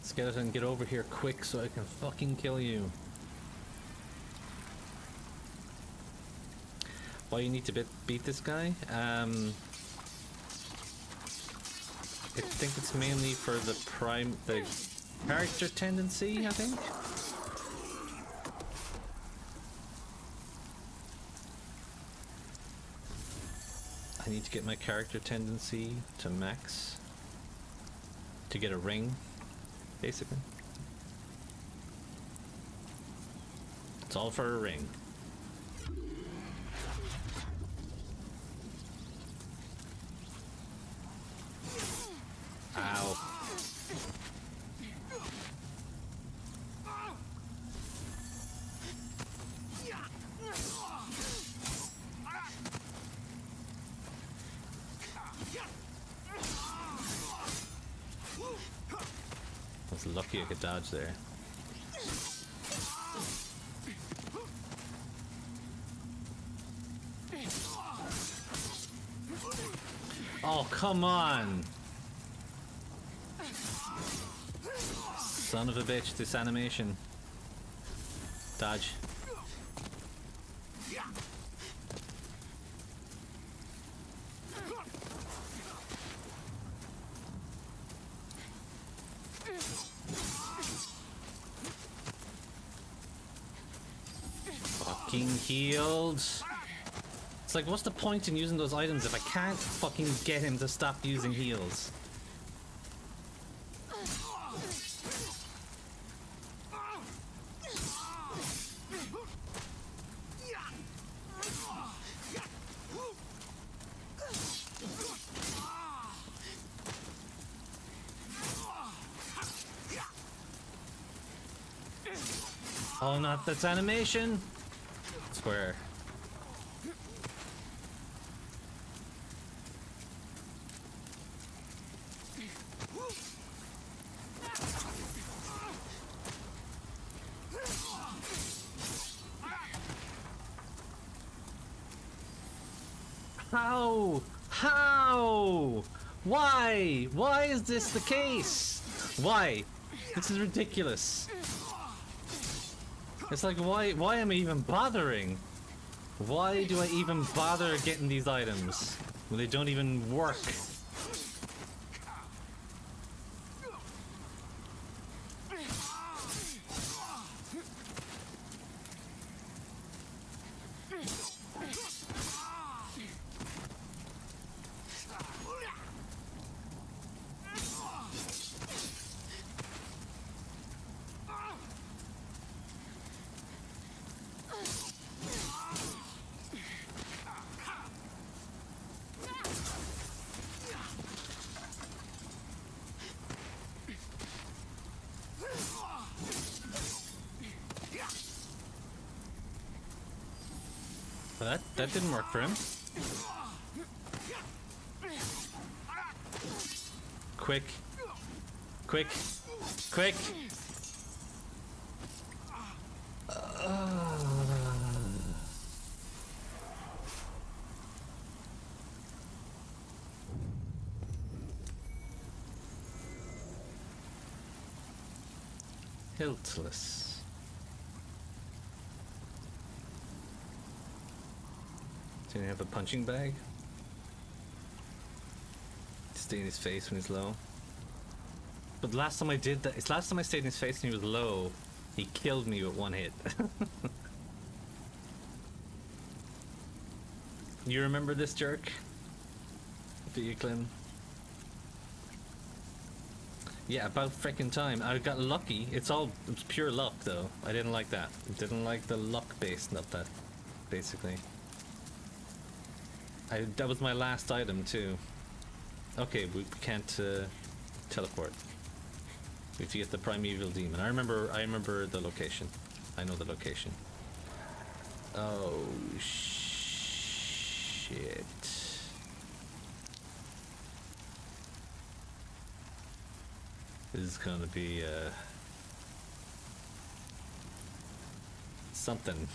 Skeleton, get over here quick so I can fucking kill you. Why you need to beat, beat this guy? Um, I think it's mainly for the prime, the character tendency, I think. I need to get my character tendency to max to get a ring, basically. It's all for a ring. Dodge there. Oh, come on! Son of a bitch, this animation. Dodge. Fucking healed. It's like, what's the point in using those items if I can't fucking get him to stop using heals? Oh, not that's animation. Swear. How? How? Why? Why is this the case? Why? This is ridiculous. It's like, why, why am I even bothering? Why do I even bother getting these items when they don't even work? Well, that that didn't work for him. Quick, quick, quick. Hiltless. You have a punching bag? Stay in his face when he's low. But last time I did that, it's last time I stayed in his face when he was low, he killed me with one hit. *laughs* you remember this jerk? Do you, Clem? Yeah, about freaking time. I got lucky. It's all it was pure luck, though. I didn't like that. Didn't like the luck based of that, basically. I, that was my last item too. Okay, we can't uh, teleport. We have to get the primeval demon. I remember. I remember the location. I know the location. Oh shit. This is gonna be uh, something.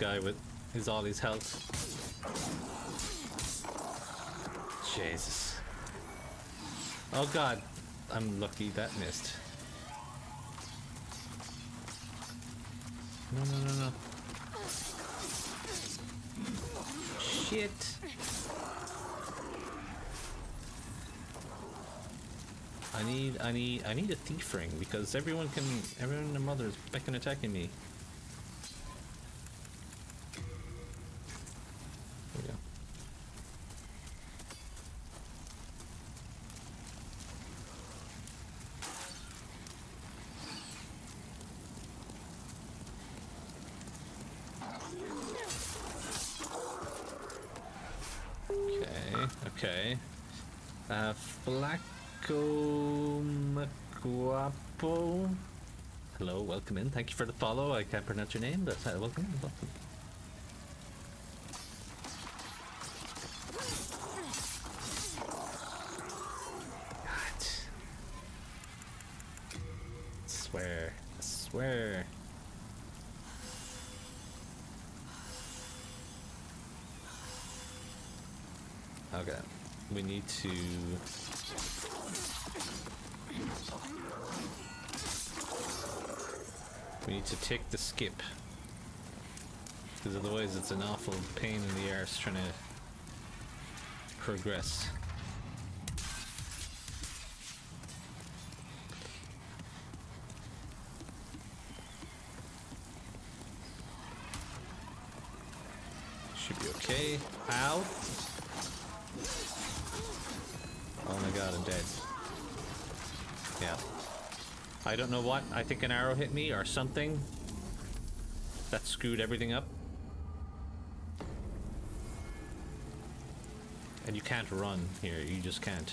Guy with his all his health. Jesus. Oh god. I'm lucky that missed. No, no, no, no. Shit. I need, I need, I need a thief ring because everyone can, everyone and their mother is fucking attacking me. There we go. Okay, okay. Uh, Flacco Maguapo. Hello, welcome in. Thank you for the follow. I can't pronounce your name, but welcome in. Welcome. God. Swear. I swear. Okay. We need to. Skip. Because otherwise it's an awful pain in the arse trying to progress. Should be okay. Ow! Oh my god, I'm dead. Yeah. I don't know what. I think an arrow hit me or something. That screwed everything up. And you can't run here. You just can't.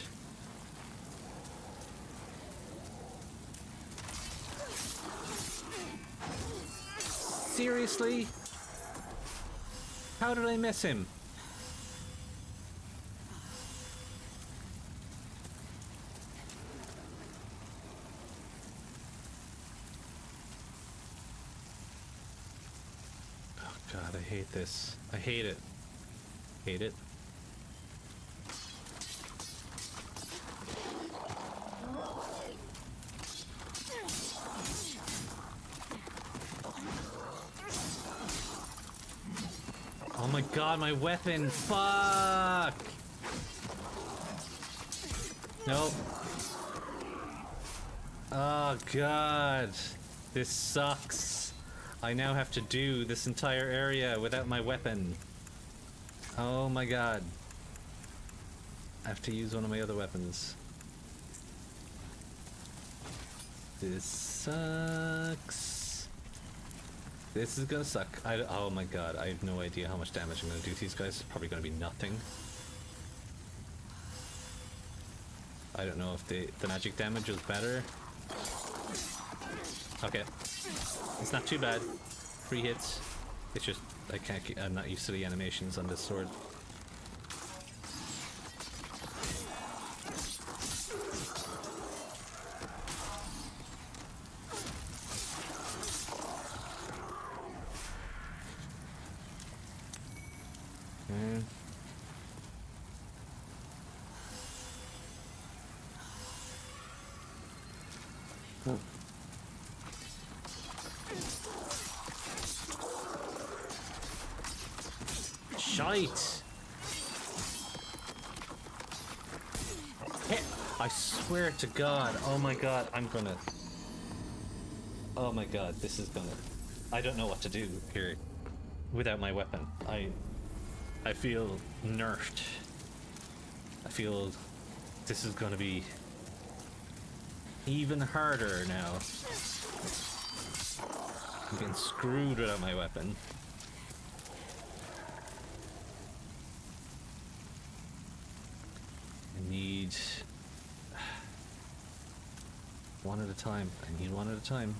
Seriously? How did I miss him? Oh god, I hate this. I hate it. Hate it. Oh my god, my weapon! Fuck! Nope. Oh god. This sucks. I now have to do this entire area without my weapon. Oh my god. I have to use one of my other weapons. This sucks. This is gonna suck. I, oh my god, I have no idea how much damage I'm gonna do to these guys. It's probably gonna be nothing. I don't know if the, the magic damage is better. Okay. It's not too bad. Three hits. It's just I can't. I'm not used to the animations on this sword. Hmm. Shite! Hit! I swear to God, oh my god, I'm gonna... Oh my god, this is gonna... I don't know what to do here without my weapon. I... I feel nerfed. I feel this is gonna be even harder now. I'm getting screwed without my weapon. I need One at a time. I need one at a time.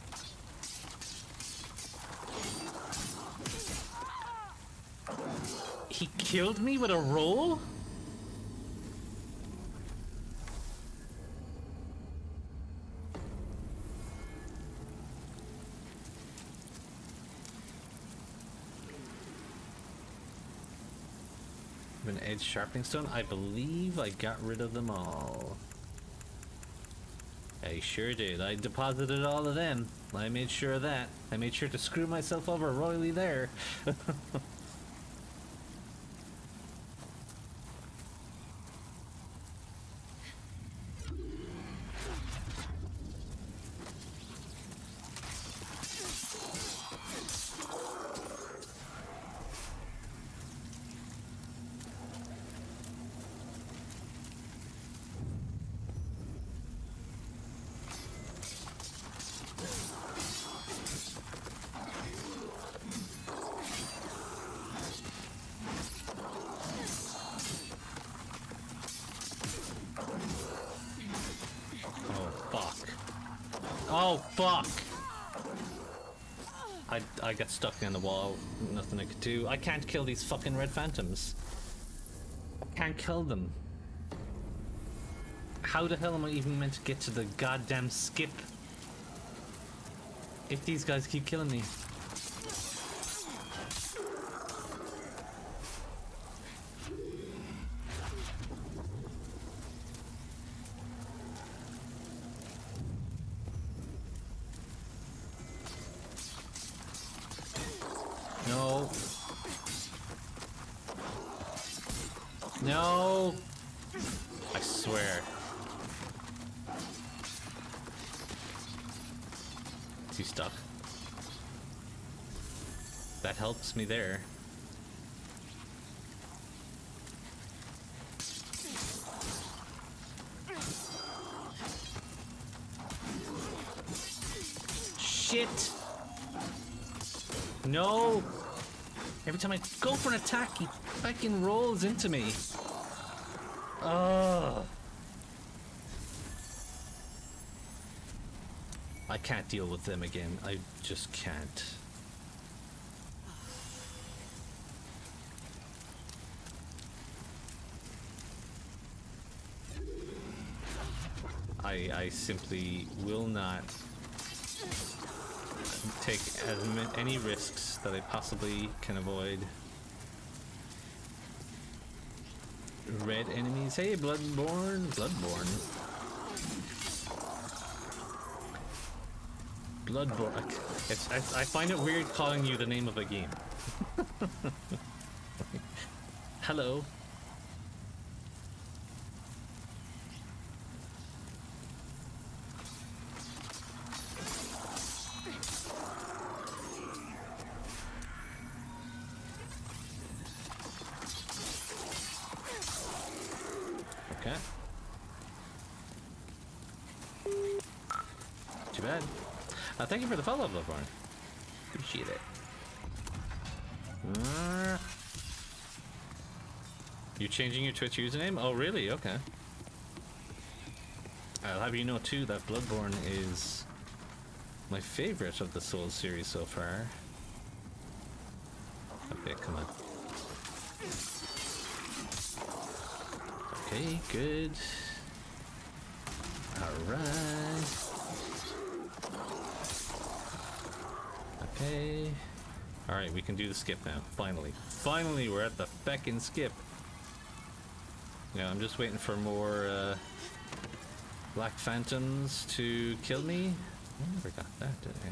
He killed me with a roll? An edge sharpening stone? I believe I got rid of them all. I sure did. I deposited all of them. I made sure of that. I made sure to screw myself over royally there. *laughs* Oh, fuck. Oh, fuck! I stuck in the wall. Nothing I could do. I can't kill these fucking red phantoms. I can't kill them. How the hell am I even meant to get to the goddamn skip? If these guys keep killing me. Helps me there. Shit! No! Every time I go for an attack, he fucking rolls into me. Ugh. I can't deal with them again. I just can't. I, simply will not take as any risks that I possibly can avoid. Red enemies. Hey, Bloodborne. Bloodborne. Bloodborne. It's, I find it weird calling you the name of a game. *laughs* Hello. Okay. Too bad. Uh, thank follow, Bloodborne. Appreciate it. Uh, You changing your Twitch username? Oh, really? Okay. I'll have you know too that Bloodborne is my favorite of the Souls series so far. Okay, come on. Okay, good. Alright. Okay. Alright, we can do the skip now. Finally. Finally, we're at the feckin' skip. Yeah, I'm just waiting for more uh, Black Phantoms to kill me. I never got that, did I?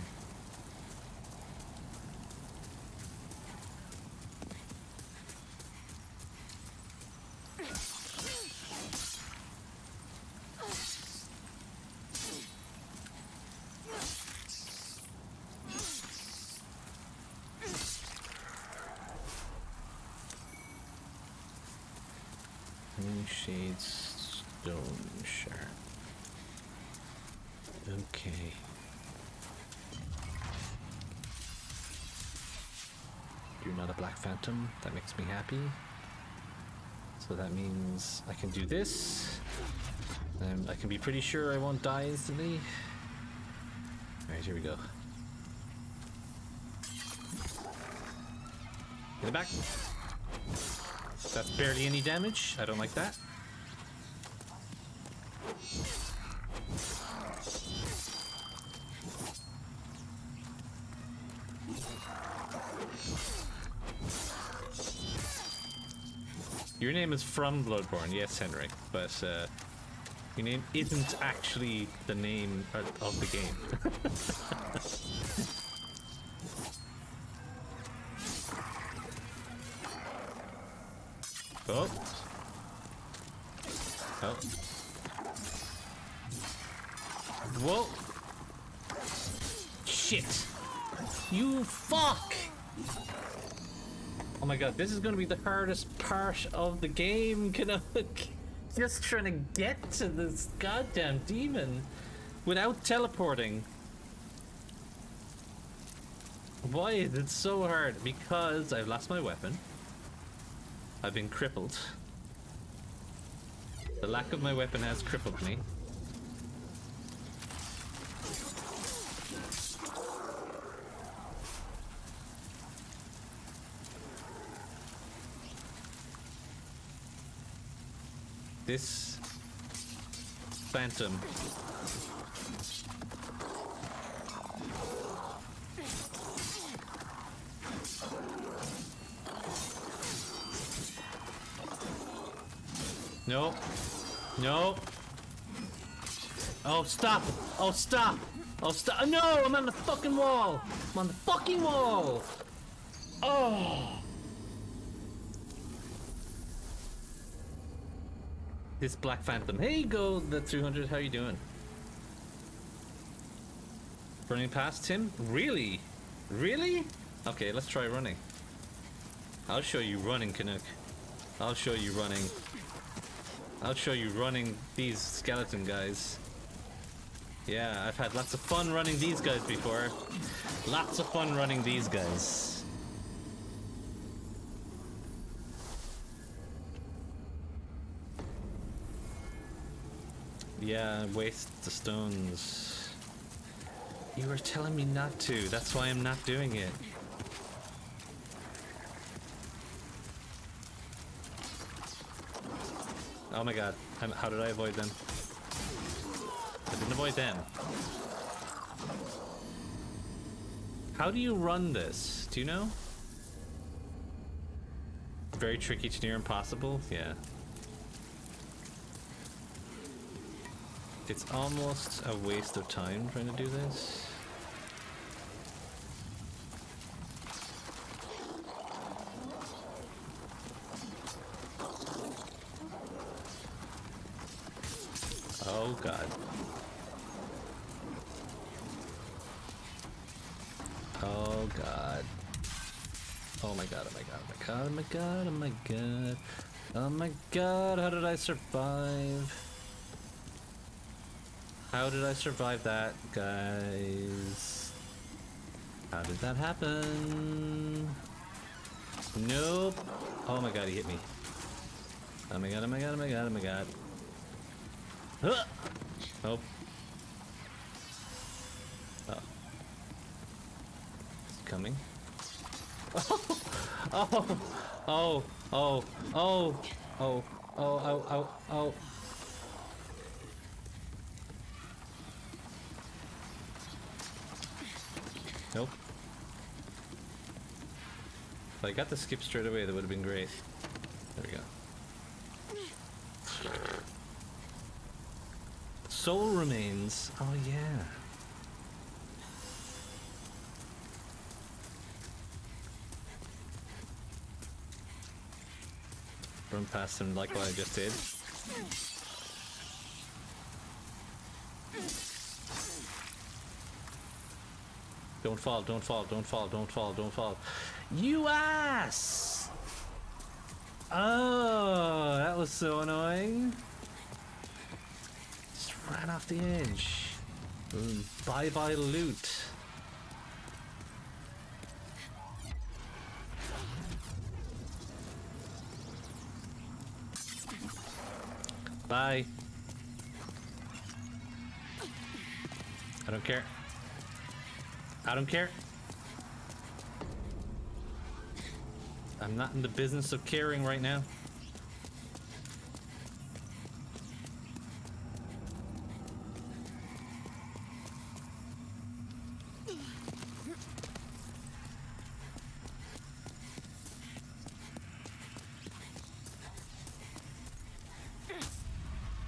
Moon Shades Stone Sharp. Okay. You're not a Black Phantom. That makes me happy. So that means I can do this. And I can be pretty sure I won't die instantly. Alright, here we go. Get it back. That's barely any damage. I don't like that. Is from Bloodborne, yes, Henrik, but uh, your name isn't actually the name of the game. *laughs* this is gonna be the hardest part of the game, Canuck. *laughs* Just trying to get to this goddamn demon without teleporting. Why is it so hard? Because I've lost my weapon. I've been crippled. The lack of my weapon has crippled me. This phantom No. No. Oh, stop. Oh, stop. Oh, stop. No, I'm on the fucking wall. I'm on the fucking wall. Oh. This Black Phantom. Hey, go the 200. How you doing? Running past him? Really? Really? Okay, let's try running. I'll show you running, Canuck. I'll show you running. I'll show you running these skeleton guys. Yeah, I've had lots of fun running these guys before. Lots of fun running these guys. Yeah, waste the stones. You were telling me not to. That's why I'm not doing it. Oh my god. How did I avoid them? I didn't avoid them. How do you run this? Do you know? Very tricky to near impossible? Yeah. It's almost a waste of time trying to do this. Oh god. Oh god. Oh my god, oh my god, oh my god, oh my god, oh my god. Oh my god, how did I survive? How did I survive that, guys? How did that happen? Nope. Oh my god, he hit me. Oh my god, oh my god, oh my god, oh my god. Huh! Nope. Oh. It's coming. *laughs* Oh! Oh! Oh! Oh! Oh! Oh! Oh! Oh! Oh! Oh! I got the skip straight away, that would have been great. There we go. Soul remains. Oh yeah. Run past him like what I just did. Don't fall, don't fall, don't fall, don't fall, don't fall. You ass! Oh, that was so annoying. Just ran off the edge. Bye bye loot. Bye. I don't care. I don't care. I'm not in the business of caring right now.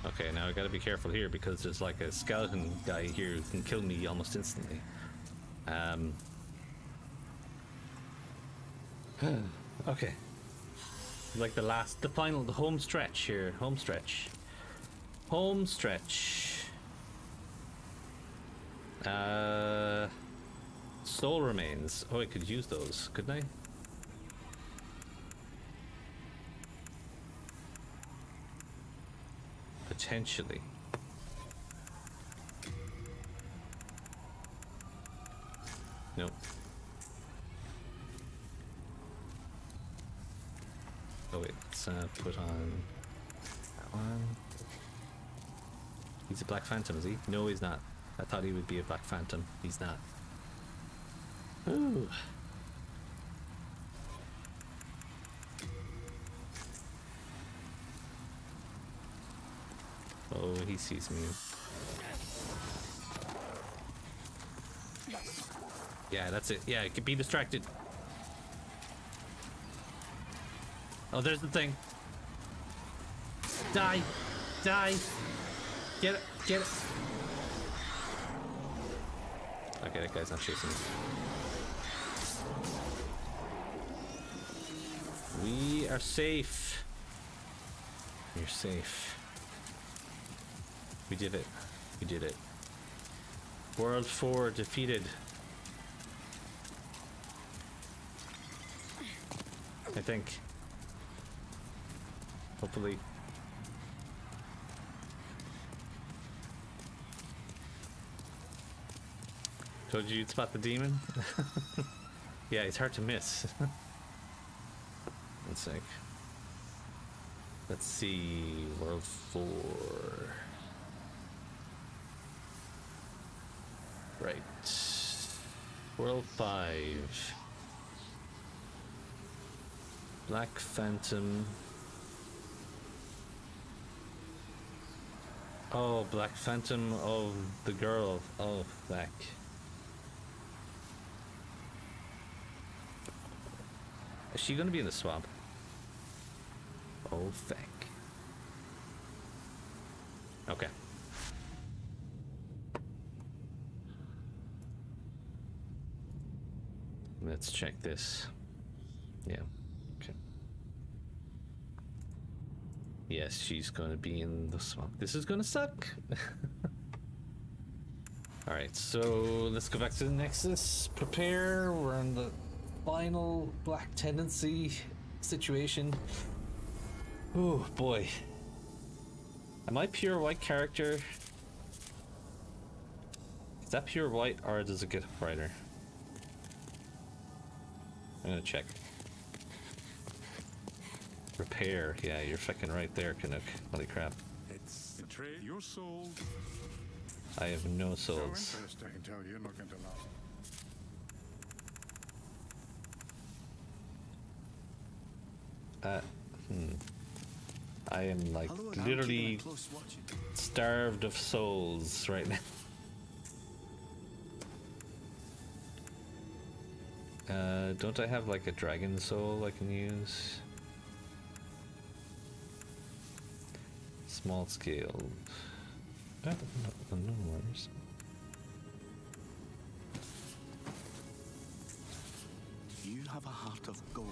Okay, now I gotta be careful here because there's like a skeleton guy here who can kill me almost instantly. Um. *sighs* okay. Like the last, the final, the home stretch here. Home stretch. Home stretch. Uh. Soul remains. Oh, I could use those, couldn't I? Potentially. Nope. Oh wait, let's uh, put on that one. He's a Black Phantom, is he? No, he's not. I thought he would be a Black Phantom. He's not. Ooh. Oh, he sees me. Yeah, that's it. Yeah, it could be distracted. Oh, there's the thing. Die! Die! Get it! Get it! Okay, that guy's not chasing me. We are safe. You're safe. We did it. We did it. World 4 defeated. I think. Hopefully. Told you you'd spot the demon? *laughs* yeah, it's hard to miss. *laughs* One sec. Let's see. World 4. Right. World 5. Black Phantom. Oh, Black Phantom of the girl. Oh, Black. Is she gonna be in the swamp? Oh, thank. Okay. Let's check this. Yeah. Okay. Yes, she's gonna be in the swamp. This is gonna suck. *laughs* Alright, so let's go back to the Nexus. Prepare. We're in the final black tendency situation. Oh boy. Am I pure white character? Is that pure white or does it get brighter? I'm gonna check. Repair. Yeah, you're fucking right there, Canuck. Holy crap. It's Betray your soul. I have no So souls. interest, I can tell you're not going to last. Uh, hmm. I am like Hello, literally keeping a close watch. starved of souls right now. *laughs* Uh, don't I have like a dragon soul I can use? Small scale. Uh, no, no worries. You have a heart of gold.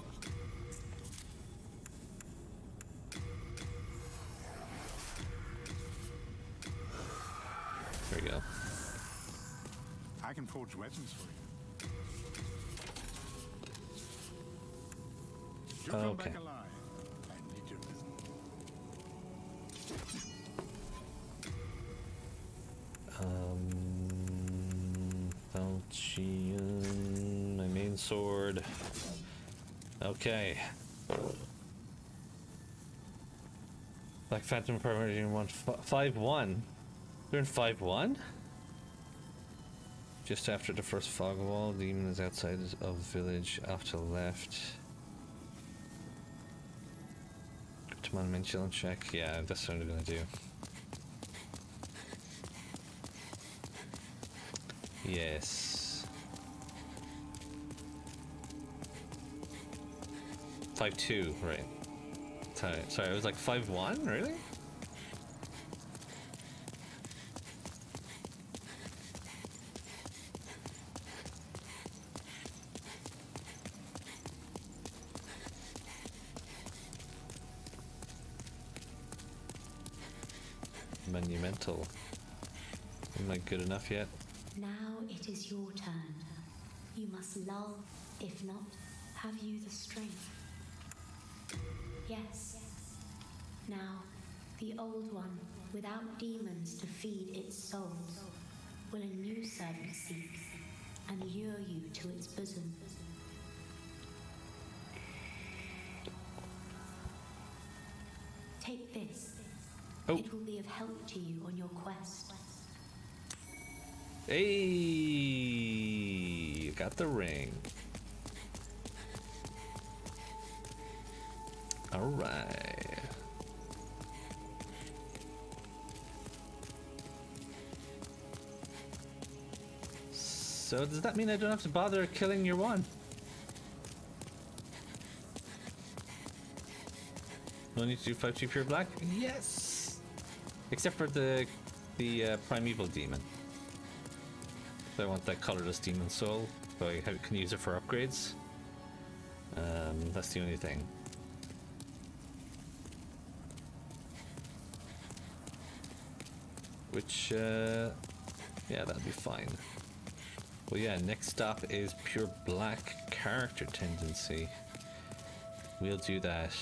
There we go. I can forge weapons for you. You come Okay. Sword. Okay. Black Phantom Primary one five one. They're in five one. Just after the first fog wall, demon is outside of village to the left. Come on, Minchill and check. Yeah, that's what I'm gonna do. Yes. Five two, right? Sorry, sorry, it was like five one, really? Monumental. Am I good enough yet? Now it is your turn. You must lull, if not, have you the strength? Yes. Now, the old one, without demons to feed its soul, will a new servant seek and lure you to its bosom. Take this. Oh. It will be of help to you on your quest. Hey, got the ring. All right. So does that mean I don't have to bother killing your one? No need to do 5 2 pure black? Yes! Except for the the uh, primeval demon. So I want that colorless demon soul, but I can use it for upgrades. Um, that's the only thing. Which, uh, yeah, that'll be fine. Well, yeah, next stop is pure black character tendency. We'll do that